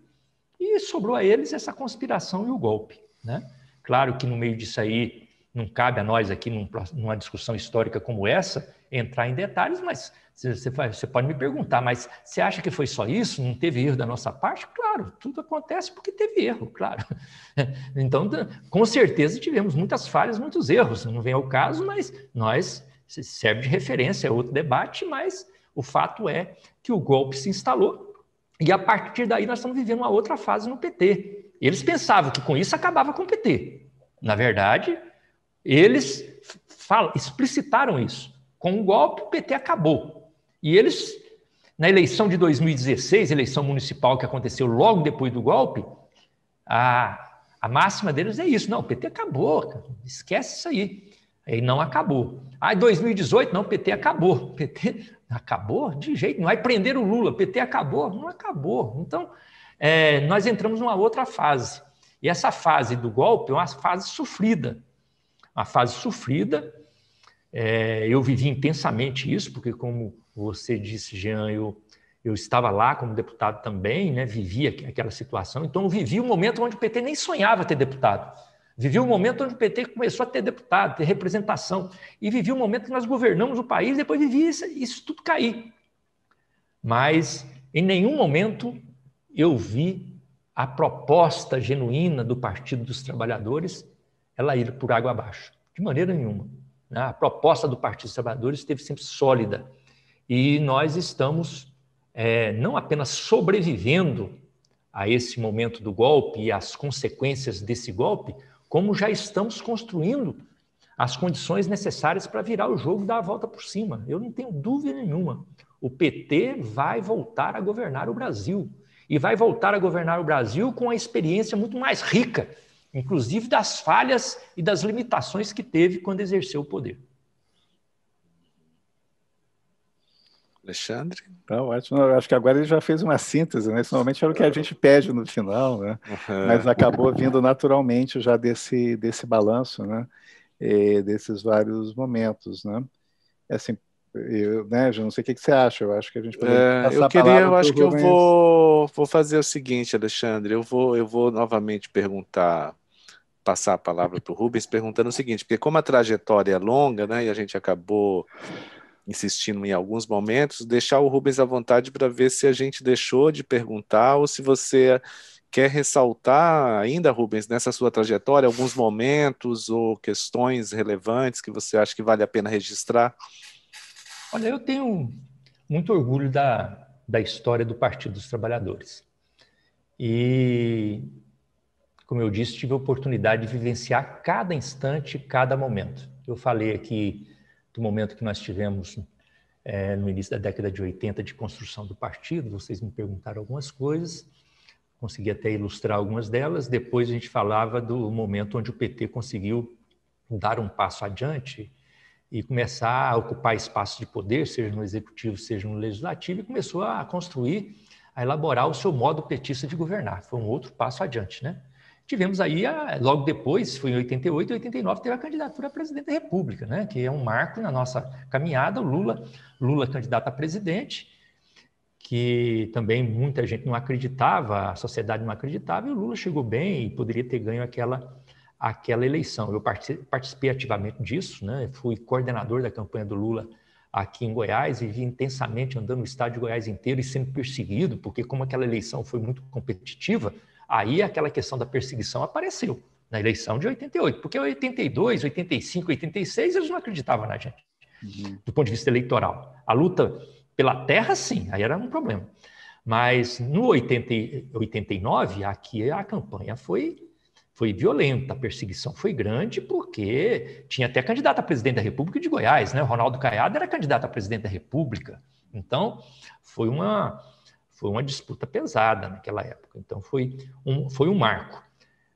e sobrou a eles essa conspiração e o golpe. Né? Claro que no meio disso aí não cabe a nós aqui, numa discussão histórica como essa, entrar em detalhes, mas você pode me perguntar, mas você acha que foi só isso? Não teve erro da nossa parte? Claro, tudo acontece porque teve erro, claro. Então, com certeza tivemos muitas falhas, muitos erros. Não vem ao caso, mas nós serve de referência, é outro debate, mas o fato é que o golpe se instalou e a partir daí nós estamos vivendo uma outra fase no PT. Eles pensavam que com isso acabava com o PT. Na verdade, eles falam, explicitaram isso. Com o golpe, o PT acabou. E eles, na eleição de 2016, eleição municipal que aconteceu logo depois do golpe, a, a máxima deles é isso: não, o PT acabou, esquece isso aí. Aí não acabou. Ah, 2018, não, o PT acabou. PT Acabou? De jeito não. Vai prender o Lula. PT acabou? Não acabou. Então, é, nós entramos numa outra fase. E essa fase do golpe é uma fase sofrida. Uma fase sofrida. É, eu vivi intensamente isso, porque, como você disse, Jean, eu, eu estava lá como deputado também, né, vivia aquela situação, então eu vivi um momento onde o PT nem sonhava ter deputado. Vivi um momento onde o PT começou a ter deputado, ter representação, e vivi um momento que nós governamos o país, depois vivi isso, isso tudo cair. Mas em nenhum momento eu vi a proposta genuína do Partido dos Trabalhadores ela ir por água abaixo, de maneira nenhuma. Né? A proposta do Partido dos Trabalhadores esteve sempre sólida, e nós estamos é, não apenas sobrevivendo a esse momento do golpe e as consequências desse golpe, como já estamos construindo as condições necessárias para virar o jogo e dar a volta por cima. Eu não tenho dúvida nenhuma. O PT vai voltar a governar o Brasil. E vai voltar a governar o Brasil com uma experiência muito mais rica, inclusive das falhas e das limitações que teve quando exerceu o poder. Alexandre? Tá ótimo. Eu acho que agora ele já fez uma síntese, né? Isso normalmente era o que a gente pede no final, né? Uhum. Mas acabou vindo naturalmente já desse, desse balanço, né? E desses vários momentos, né? É assim, eu, né, já não sei o que, que, você acha. Eu acho que a gente pode. É, eu queria, eu acho que eu vou, vou fazer o seguinte, Alexandre. Eu vou, eu vou novamente perguntar, passar a palavra para o Rubens, perguntando o seguinte, porque como a trajetória é longa, né, e a gente acabou insistindo em alguns momentos, deixar o Rubens à vontade para ver se a gente deixou de perguntar ou se você quer ressaltar ainda, Rubens, nessa sua trajetória, alguns momentos ou questões relevantes que você acha que vale a pena registrar? Olha, eu tenho muito orgulho da, da história do Partido dos Trabalhadores. E, como eu disse, tive a oportunidade de vivenciar cada instante, cada momento. Eu falei aqui do momento que nós tivemos é, no início da década de 80 de construção do partido, vocês me perguntaram algumas coisas, consegui até ilustrar algumas delas. Depois a gente falava do momento onde o PT conseguiu dar um passo adiante e começar a ocupar espaços de poder, seja no executivo, seja no legislativo, e começou a construir, a elaborar o seu modo petista de governar. Foi um outro passo adiante, né? Tivemos aí, logo depois, foi em 88 e 89, teve a candidatura a presidente da República, né? que é um marco na nossa caminhada. O Lula, Lula candidato a presidente, que também muita gente não acreditava, a sociedade não acreditava, e o Lula chegou bem e poderia ter ganho aquela, aquela eleição. Eu participei ativamente disso, né? fui coordenador da campanha do Lula aqui em Goiás e vi intensamente andando no estado de Goiás inteiro e sendo perseguido, porque como aquela eleição foi muito competitiva, Aí aquela questão da perseguição apareceu na eleição de 88, porque 82, 85, 86 eles não acreditavam na gente, uhum. do ponto de vista eleitoral. A luta pela terra, sim, aí era um problema. Mas no 80, 89, aqui a campanha foi, foi violenta, a perseguição foi grande, porque tinha até candidato a presidente da República de Goiás, né? O Ronaldo Caiado era candidato a presidente da República. Então, foi uma, foi uma disputa pesada naquela época. Então, foi um, foi um marco.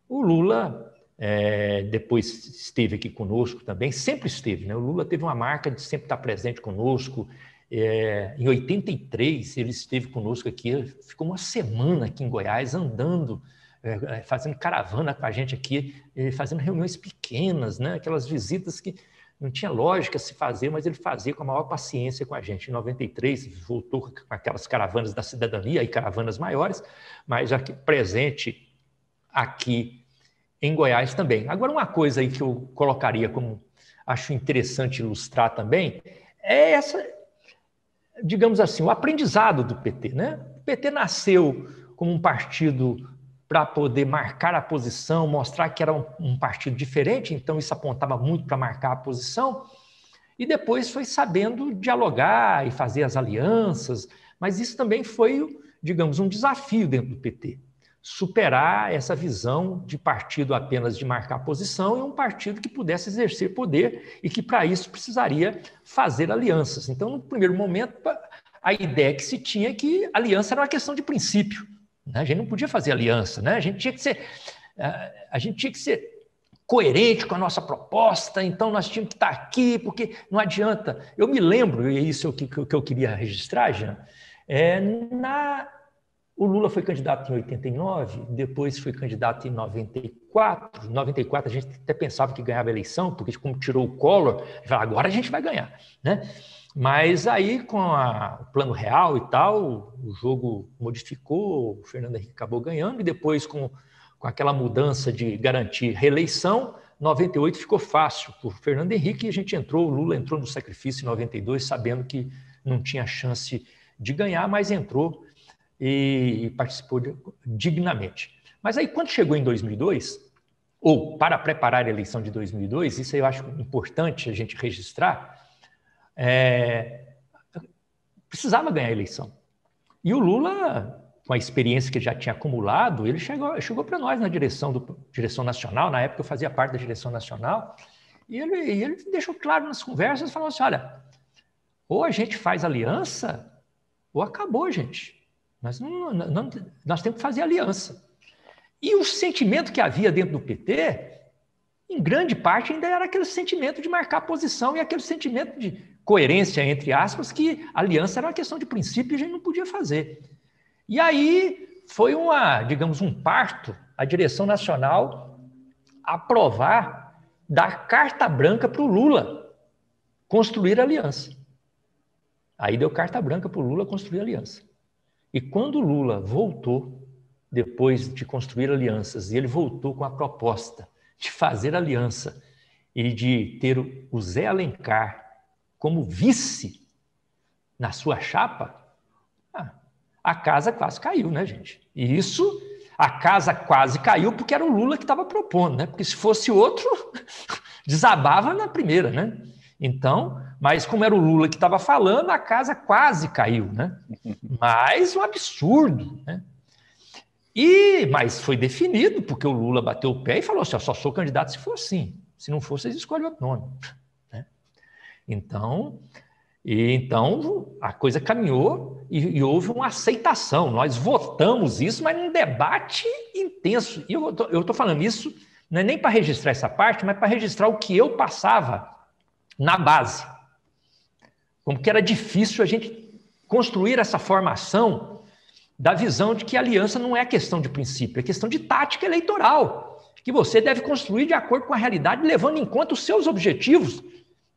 O Lula é, depois esteve aqui conosco também, sempre esteve, né? O Lula teve uma marca de sempre estar presente conosco. É, em 83, ele esteve conosco aqui, ficou uma semana aqui em Goiás, andando, é, é fazendo caravana com a gente aqui, é, fazendo reuniões pequenas, né? aquelas visitas que não tinha lógica se fazer, mas ele fazia com a maior paciência com a gente. Em 93, voltou com aquelas caravanas da cidadania e caravanas maiores, mas aqui, presente aqui em Goiás também. Agora, uma coisa aí que eu colocaria como acho interessante ilustrar também é essa, digamos assim, o aprendizado do PT. Né? O PT nasceu como um partido para poder marcar a posição, mostrar que era um, um partido diferente, então isso apontava muito para marcar a posição. E depois foi sabendo dialogar e fazer as alianças, mas isso também foi, digamos, um desafio dentro do PT. Superar essa visão de partido apenas de marcar posição e um partido que pudesse exercer poder e que, para isso, precisaria fazer alianças. Então, no primeiro momento, a ideia que se tinha é que aliança era uma questão de princípio né? A gente não podia fazer aliança, né? A gente tinha que ser, a gente tinha que ser coerente com a nossa proposta, então nós tínhamos que estar aqui, porque não adianta. Eu me lembro, e é isso que, que eu queria registrar, Jean, é, na, o Lula foi candidato em 89, depois foi candidato em 94. Em 94 a gente até pensava que ganhava a eleição, porque como tirou o Collor, agora a gente vai ganhar. Né? Mas aí, com a, o plano real e tal, o jogo modificou, o Fernando Henrique acabou ganhando, e depois, com, com aquela mudança de garantir reeleição, 98 ficou fácil por Fernando Henrique e a gente entrou, o Lula entrou no sacrifício em 92, sabendo que não tinha chance de ganhar, mas entrou e participou dignamente. Mas aí, quando chegou em 2002, ou para preparar a eleição de 2002, isso eu acho importante a gente registrar, é, precisava ganhar a eleição. E o Lula, com a experiência que já tinha acumulado, ele chegou, chegou para nós na direção, do, direção nacional, na época eu fazia parte da direção nacional, e ele, ele deixou claro nas conversas, falou assim, olha, ou a gente faz aliança, ou acabou, gente. Nós, não, não, nós temos que fazer aliança. E o sentimento que havia dentro do PT, em grande parte, ainda era aquele sentimento de marcar posição e aquele sentimento de coerência, entre aspas, que aliança era uma questão de princípio e a gente não podia fazer. E aí foi uma, digamos, um parto a direção nacional aprovar, dar carta branca para o Lula construir aliança. Aí deu carta branca para o Lula construir aliança. E quando o Lula voltou, depois de construir alianças, e ele voltou com a proposta de fazer aliança e de ter o Zé Alencar como vice na sua chapa, ah, a casa quase caiu, né, gente? E isso, a casa quase caiu porque era o Lula que estava propondo, né? Porque se fosse outro, desabava na primeira, né? Então, mas como era o Lula que estava falando, a casa quase caiu, né? Mas um absurdo, né? E, mas foi definido, porque o Lula bateu o pé e falou assim: eu só sou candidato se for assim. Se não for, vocês escolhem outro nome. Então, e, então a coisa caminhou e, e, houve uma aceitação. Nós votamos isso, mas num debate intenso. E eu estou falando isso não é nem para registrar essa parte, mas para registrar o que eu passava na base. Como que era difícil a gente construir essa formação da visão de que aliança não é questão de princípio, é questão de tática eleitoral, que você deve construir de acordo com a realidade, levando em conta os seus objetivos,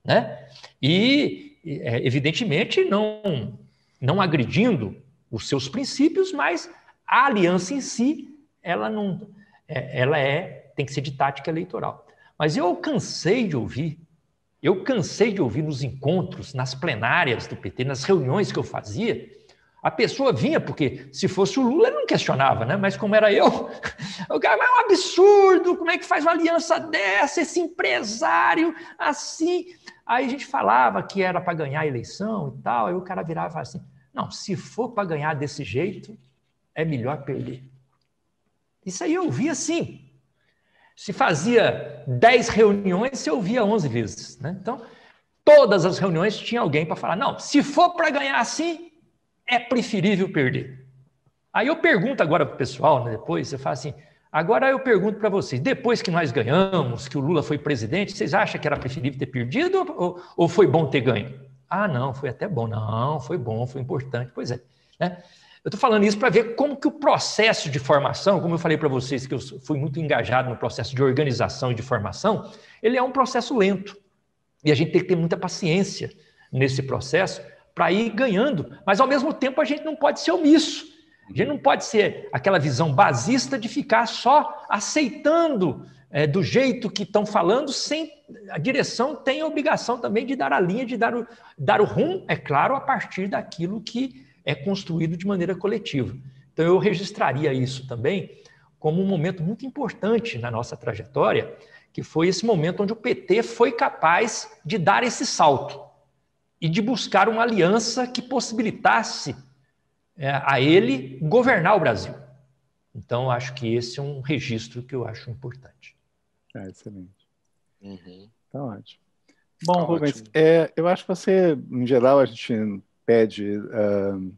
né? E, é, evidentemente, não, não agredindo os seus princípios, mas a aliança em si, ela não, é, ela é, tem que ser de tática eleitoral. Mas eu cansei de ouvir eu cansei de ouvir nos encontros, nas plenárias do PT, nas reuniões que eu fazia, a pessoa vinha, porque se fosse o Lula, ele não questionava, né? Mas como era eu, o cara, é um absurdo, como é que faz uma aliança dessa, esse empresário assim? Aí a gente falava que era para ganhar a eleição e tal, aí o cara virava e falava assim: não, se for para ganhar desse jeito, é melhor perder. Isso aí eu via assim, se fazia 10 reuniões, você ouvia 11 vezes. Né? Então, todas as reuniões tinha alguém para falar: não, se for para ganhar assim, é preferível perder. Aí eu pergunto agora para o pessoal, né, depois, você fala assim: agora eu pergunto para vocês, depois que nós ganhamos, que o Lula foi presidente, vocês acham que era preferível ter perdido ou, ou foi bom ter ganho? Ah, não, foi até bom. Não, foi bom, foi importante. Pois é. Né? Eu estou falando isso para ver como que o processo de formação, como eu falei para vocês que eu fui muito engajado no processo de organização e de formação, ele é um processo lento. E a gente tem que ter muita paciência nesse processo para ir ganhando. Mas, ao mesmo tempo, a gente não pode ser omisso. A gente não pode ser aquela visão basista de ficar só aceitando é, do jeito que estão falando, sem a direção tem a obrigação também de dar a linha, de dar o, dar o rumo, é claro, a partir daquilo que é construído de maneira coletiva. Então, eu registraria isso também como um momento muito importante na nossa trajetória, que foi esse momento onde o PT foi capaz de dar esse salto e de buscar uma aliança que possibilitasse a ele governar o Brasil. Então, acho que esse é um registro que eu acho importante. É, excelente. Uhum. Tá ótimo. Bom, tá Rubens, é, eu acho que você, em geral, a gente pede uh,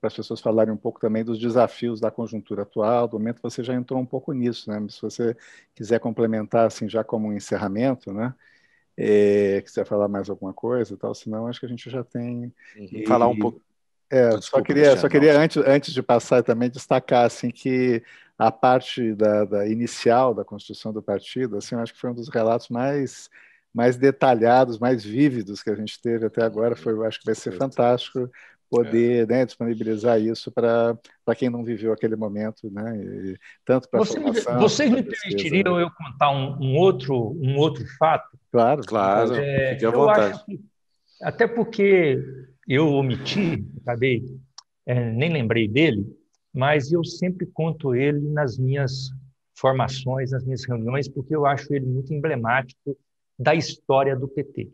para as pessoas falarem um pouco também dos desafios da conjuntura atual, do momento você já entrou um pouco nisso, né? Se você quiser complementar, assim, já como um encerramento, né? É, quiser falar mais alguma coisa e tal, senão acho que a gente já tem... E, falar um pouco... É, Desculpa, só queria, só queria antes, antes de passar também destacar assim que a parte da, da inicial da construção do partido, assim, eu acho que foi um dos relatos mais mais detalhados, mais vívidos que a gente teve até agora. Foi, eu acho que vai ser fantástico poder é. né, disponibilizar isso para quem não viveu aquele momento, né? E, tanto para Você Vocês me permitiriam né? eu contar um, um, outro um outro fato? Claro, claro. É, Fique à vontade. Que, até porque eu omiti, acabei, é, nem lembrei dele, mas eu sempre conto ele nas minhas formações, nas minhas reuniões, porque eu acho ele muito emblemático da história do PT.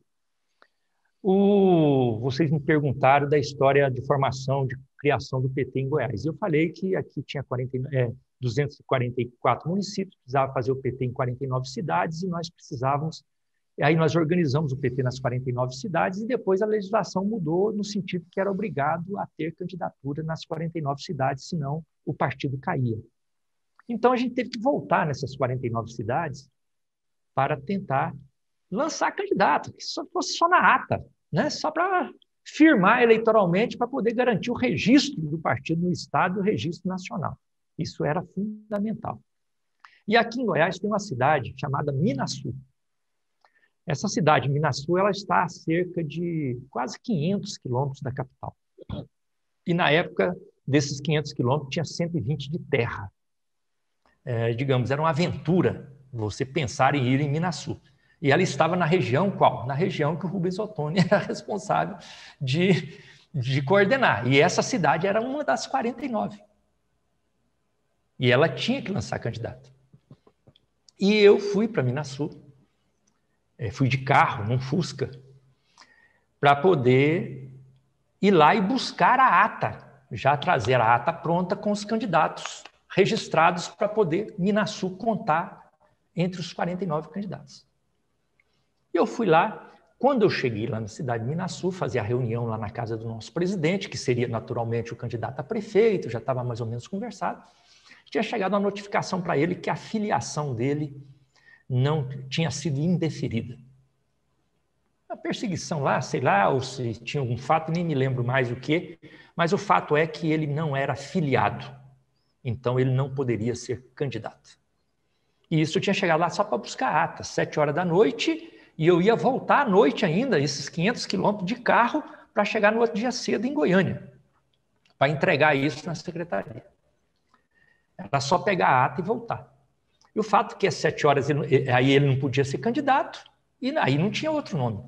O, vocês me perguntaram da história de formação, de criação do PT em Goiás. Eu falei que aqui tinha 40, é, 244 municípios, precisava fazer o PT em 49 cidades e nós precisávamos. Aí nós organizamos o PT nas 49 cidades e depois a legislação mudou no sentido que era obrigado a ter candidatura nas 49 cidades, senão o partido caía. Então a gente teve que voltar nessas 49 cidades para tentar lançar candidato, que só fosse só na ata né? só para firmar eleitoralmente para poder garantir o registro do partido no Estado e o registro nacional. Isso era fundamental. E aqui em Goiás tem uma cidade chamada Minasul. Essa cidade, Minasul, ela está a cerca de quase 500 quilômetros da capital. E na época desses 500 quilômetros tinha 120 de terra. É, digamos, era uma aventura você pensar em ir em Minasul. E ela estava na região qual? Na região que o Rubens Ottoni era responsável de, de coordenar. E essa cidade era uma das 49. E ela tinha que lançar candidato. E eu fui para Minas Sul, é, fui de carro, num Fusca, para poder ir lá e buscar a ata, já trazer a ata pronta com os candidatos registrados para poder Minas Sul contar entre os 49 candidatos. Eu fui lá. Quando eu cheguei lá na cidade de Minasul, fazer a reunião lá na casa do nosso presidente, que seria naturalmente o candidato a prefeito, já estava mais ou menos conversado, tinha chegado uma notificação para ele que a filiação dele não tinha sido indeferida. A perseguição lá, sei lá, ou se tinha algum fato, nem me lembro mais o que, mas o fato é que ele não era filiado, então ele não poderia ser candidato. E isso eu tinha chegado lá só para buscar ata, sete horas da noite, e eu ia voltar à noite ainda, esses 500 quilômetros de carro, para chegar no outro dia cedo em Goiânia, para entregar isso na secretaria. Era só pegar a ata e voltar. E o fato é que às sete horas, ele, aí ele não podia ser candidato, e aí não tinha outro nome.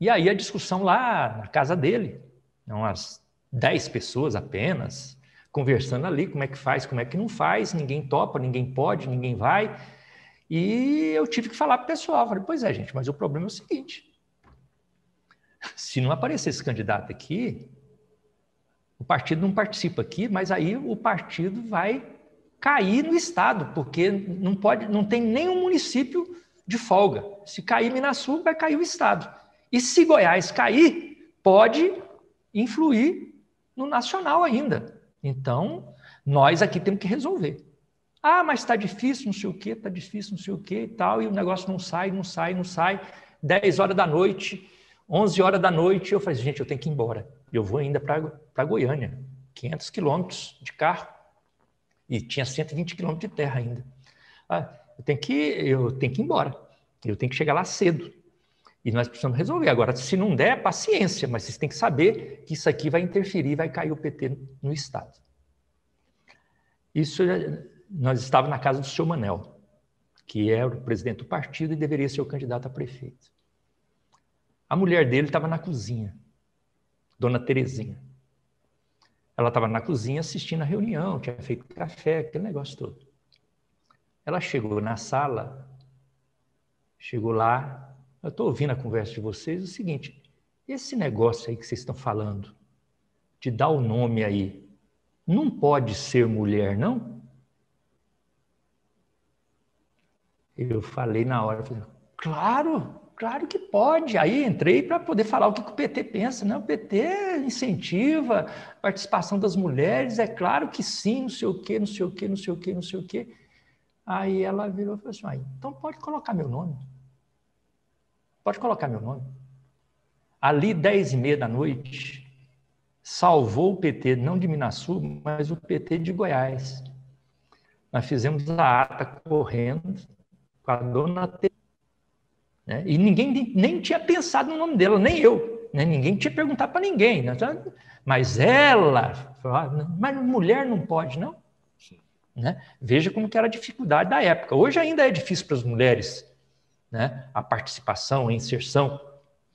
E aí a discussão lá na casa dele, umas dez pessoas apenas, conversando ali, como é que faz, como é que não faz, ninguém topa, ninguém pode, ninguém vai. E eu tive que falar para o pessoal, falei, pois é, gente, mas o problema é o seguinte, se não aparecer esse candidato aqui, o partido não participa aqui, mas aí o partido vai cair no estado, porque não pode, não tem nenhum município de folga. Se cair Minas Sul, vai cair o estado. E se Goiás cair, pode influir no nacional ainda. Então, nós aqui temos que resolver. Ah, mas está difícil, não sei o quê, está difícil, não sei o quê e tal, e o negócio não sai, não sai, não sai. 10 horas da noite, 11 horas da noite, eu falei, gente, eu tenho que ir embora. Eu vou ainda para Goiânia, 500 quilômetros de carro, e tinha 120 quilômetros de terra ainda. Ah, eu, tenho que, eu tenho que ir embora, eu tenho que chegar lá cedo. E nós precisamos resolver. Agora, se não der, paciência, mas vocês têm que saber que isso aqui vai interferir, vai cair o PT no Estado. Isso nós estávamos na casa do senhor Manel, que era o presidente do partido e deveria ser o candidato a prefeito. A mulher dele estava na cozinha, dona Terezinha. Ela estava na cozinha assistindo a reunião, tinha feito café, aquele negócio todo. Ela chegou na sala, chegou lá, eu estou ouvindo a conversa de vocês, é o seguinte, esse negócio aí que vocês estão falando, de dar o nome aí, não pode ser mulher, não? Eu falei na hora, falei, claro, claro que pode. Aí entrei para poder falar o que, o PT pensa. Não, o PT incentiva a participação das mulheres, é claro que sim, não sei o quê, não sei o quê, não sei o quê, não sei o quê. Aí ela virou e falou assim, ah, então pode colocar meu nome. Pode colocar meu nome. Ali, dez e meia da noite, salvou o PT, não de Minasul, mas o PT de Goiás. Nós fizemos a ata correndo, com a dona Né? E ninguém nem tinha pensado no nome dela, nem eu. Né? Ninguém tinha perguntado para ninguém. Né? Mas ela, mas mulher não pode, não? Né? Veja como que era a dificuldade da época. Hoje ainda é difícil para as mulheres né? a participação, a inserção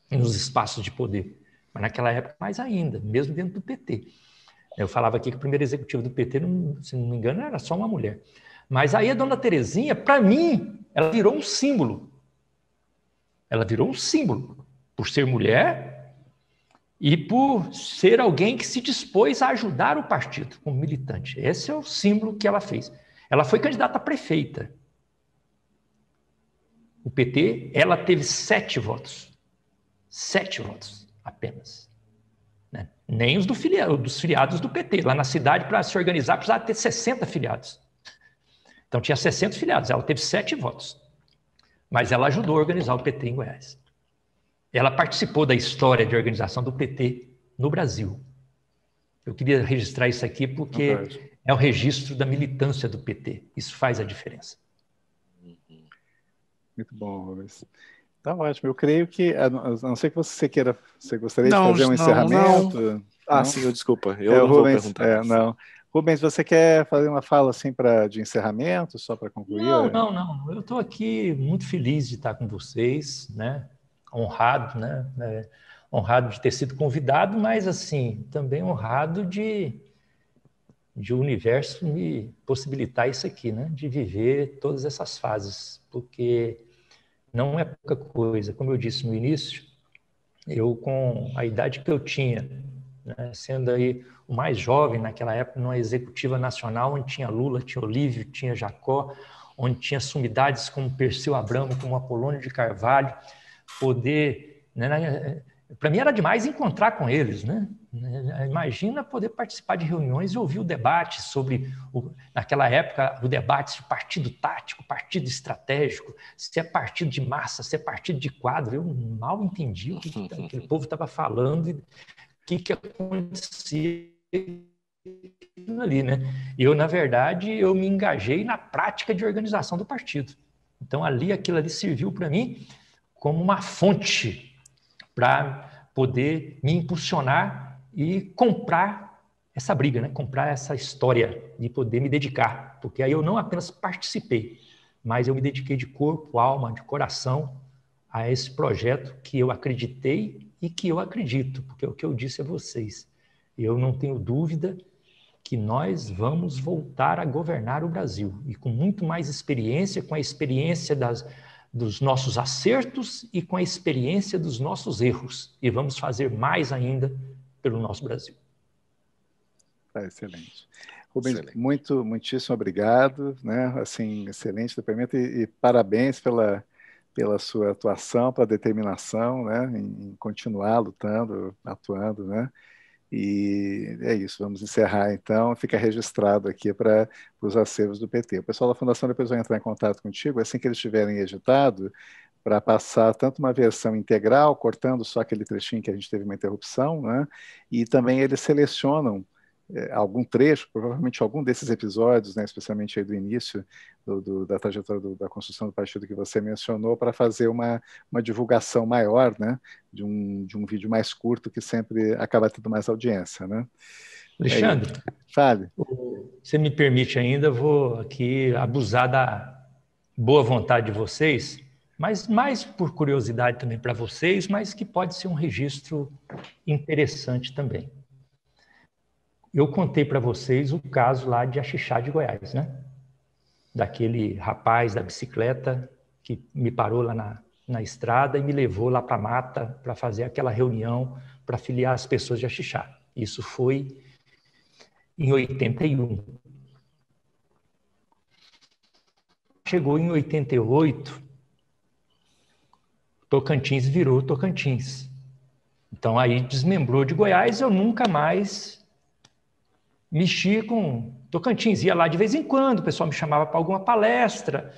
nos espaços de poder. Mas naquela época mais ainda, mesmo dentro do PT. Eu falava aqui que o primeiro executivo do PT, não, se não me engano, era só uma mulher. Mas aí a dona Terezinha, para mim, ela virou um símbolo. Ela virou um símbolo por ser mulher e por ser alguém que se dispôs a ajudar o partido como militante. Esse é o símbolo que ela fez. Ela foi candidata a prefeita. O PT, ela teve sete votos. Sete votos apenas. Né? Nem os do filia, dos filiados do PT. Lá na cidade, para se organizar, precisava ter 60 filiados. Então tinha 60 filiados, ela teve sete votos. Mas ela ajudou a organizar o PT em Goiás. Ela participou da história de organização do PT no Brasil. Eu queria registrar isso aqui porque é o registro da militância do PT. Isso faz a diferença. Muito bom, Rubens. Tá ótimo. Eu creio que, a não ser que você queira, você gostaria não, de fazer um não, encerramento? Não. Ah, sim, eu desculpa. Eu é, não Rubens, vou perguntar. É, não. Rubens, você quer fazer uma fala assim para de encerramento, só para concluir? Não, não, não. Eu estou aqui muito feliz de estar com vocês, né? Honrado, né? É, honrado de ter sido convidado, mas assim também honrado de de o universo me possibilitar isso aqui, né? De viver todas essas fases, porque não é pouca coisa. Como eu disse no início, eu com a idade que eu tinha, né, sendo aí o mais jovem naquela época, numa executiva nacional, onde tinha Lula, tinha Olívio, tinha Jacó, onde tinha sumidades como Perseu Abramo, como Apolônio de Carvalho, poder. Né, para mim era demais encontrar com eles, né? Imagina poder participar de reuniões e ouvir o debate sobre, o, naquela época, o debate de partido tático, partido estratégico, se é partido de massa, se é partido de quadro. Eu mal entendi o que, que aquele povo estava falando e que, que acontecia ali, né? Eu, na verdade, eu me engajei na prática de organização do partido. Então, ali, aquilo ali serviu para mim como uma fonte para poder me impulsionar e comprar essa briga, né? comprar essa história de poder me dedicar, porque aí eu não apenas participei, mas eu me dediquei de corpo, alma, de coração a esse projeto que eu acreditei e que eu acredito, porque é o que eu disse a vocês. Eu não tenho dúvida que nós vamos voltar a governar o Brasil e com muito mais experiência, com a experiência das, dos nossos acertos e com a experiência dos nossos erros. E vamos fazer mais ainda pelo nosso Brasil. Tá, excelente. Rubens, excelente. muito, muitíssimo obrigado, né? Assim, excelente depoimento e, e parabéns pela, pela sua atuação, pela determinação, né? Em, continuar lutando, atuando, né? E é isso, vamos encerrar então. Fica registrado aqui para os acervos do PT. O pessoal da Fundação depois vai entrar em contato contigo, assim que eles tiverem editado, para passar tanto uma versão integral, cortando só aquele trechinho que a gente teve uma interrupção, né? e também eles selecionam algum trecho, provavelmente algum desses episódios, né, especialmente aí do início do, do, da trajetória do, da construção do partido que você mencionou, para fazer uma, uma divulgação maior, né, de um, de um vídeo mais curto que sempre acaba tendo mais audiência, né? Alexandre, aí, fale. Você me permite ainda, vou aqui abusar da boa vontade de vocês, mas mais por curiosidade também para vocês, mas que pode ser um registro interessante também eu contei para vocês o caso lá de Axixá de Goiás, né? Daquele rapaz da bicicleta que me parou lá na, na estrada e me levou lá para a mata para fazer aquela reunião para filiar as pessoas de Axixá. Isso foi em 81. Chegou em 88, Tocantins virou Tocantins. Então aí desmembrou de Goiás, eu nunca mais mexi com Tocantins, ia lá de vez em quando, o pessoal me chamava para alguma palestra,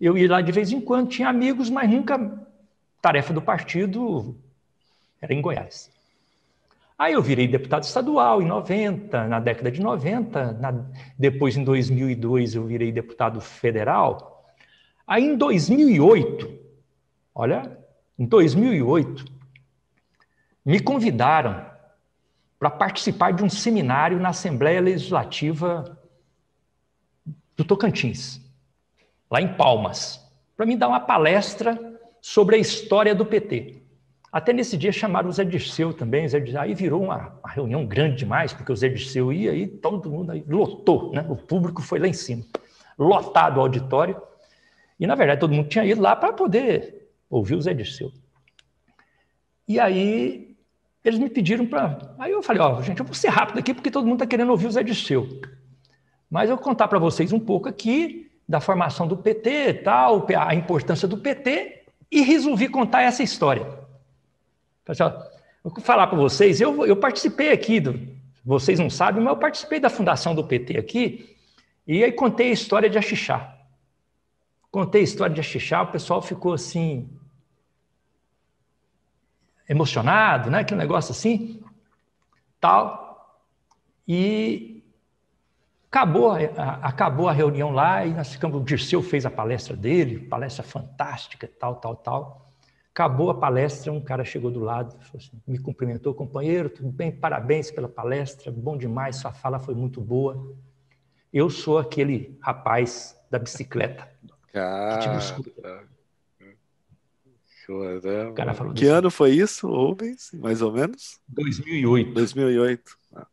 eu ia lá de vez em quando, tinha amigos, mas nunca tarefa do partido era em Goiás. Aí eu virei deputado estadual em 90, na década de 90, na, depois em 2002 eu virei deputado federal. Aí em 2008, Olha, em 2008, me convidaram para participar de um seminário na Assembleia Legislativa do Tocantins, lá em Palmas, para me dar uma palestra sobre a história do PT. Até nesse dia chamaram o Zé Dirceu também, Zé Dirceu, aí virou uma, uma, reunião grande demais, porque o Zé Dirceu ia e todo mundo aí lotou, né? o público foi lá em cima, lotado o auditório, e na verdade todo mundo tinha ido lá para poder ouvir o Zé Dirceu. E aí eles me pediram para. Aí eu falei: Ó, oh, gente, eu vou ser rápido aqui porque todo mundo está querendo ouvir o Zé Dirceu. Mas eu vou contar para vocês um pouco aqui da formação do PT, tal, a importância do PT, e resolvi contar essa história. Pessoal, eu vou falar para vocês, eu, eu participei aqui, do, vocês não sabem, mas eu participei da fundação do PT aqui, e aí contei a história de Axixá. Contei a história de Axixá, o pessoal ficou assim, emocionado, né? Aquele negócio assim, tal. E acabou, acabou a reunião lá e nós ficamos. O Dirceu fez a palestra dele, palestra fantástica, tal, tal, tal. Acabou a palestra, um cara chegou do lado, assim, me cumprimentou, companheiro, tudo bem, parabéns pela palestra, bom demais, sua fala foi muito boa. Eu sou aquele rapaz da bicicleta. Que te buscou. O cara falou que ano foi isso, Rubens? Mais ou menos? 2008. 2008. Ah.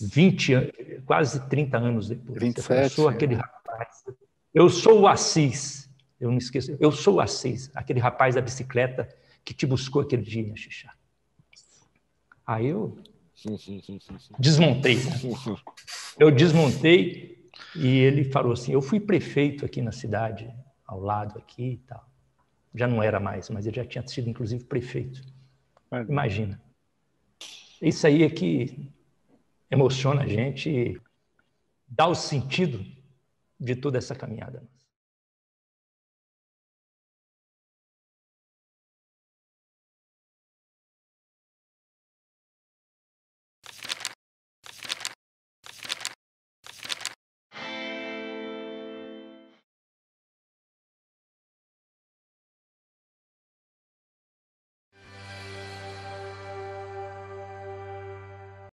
20, quase 30 anos depois. 27. Eu sou aquele rapaz. Eu sou o Assis. Eu não esqueço. Eu sou o Assis, aquele rapaz da bicicleta que te buscou aquele dia em Xixá. Aí eu desmontei. Né? Eu desmontei e ele falou assim: Eu fui prefeito aqui na cidade, ao lado aqui e tal já não era mais, mas ele já tinha sido inclusive prefeito. Imagina. Isso aí é que emociona a gente e dá o sentido de toda essa caminhada.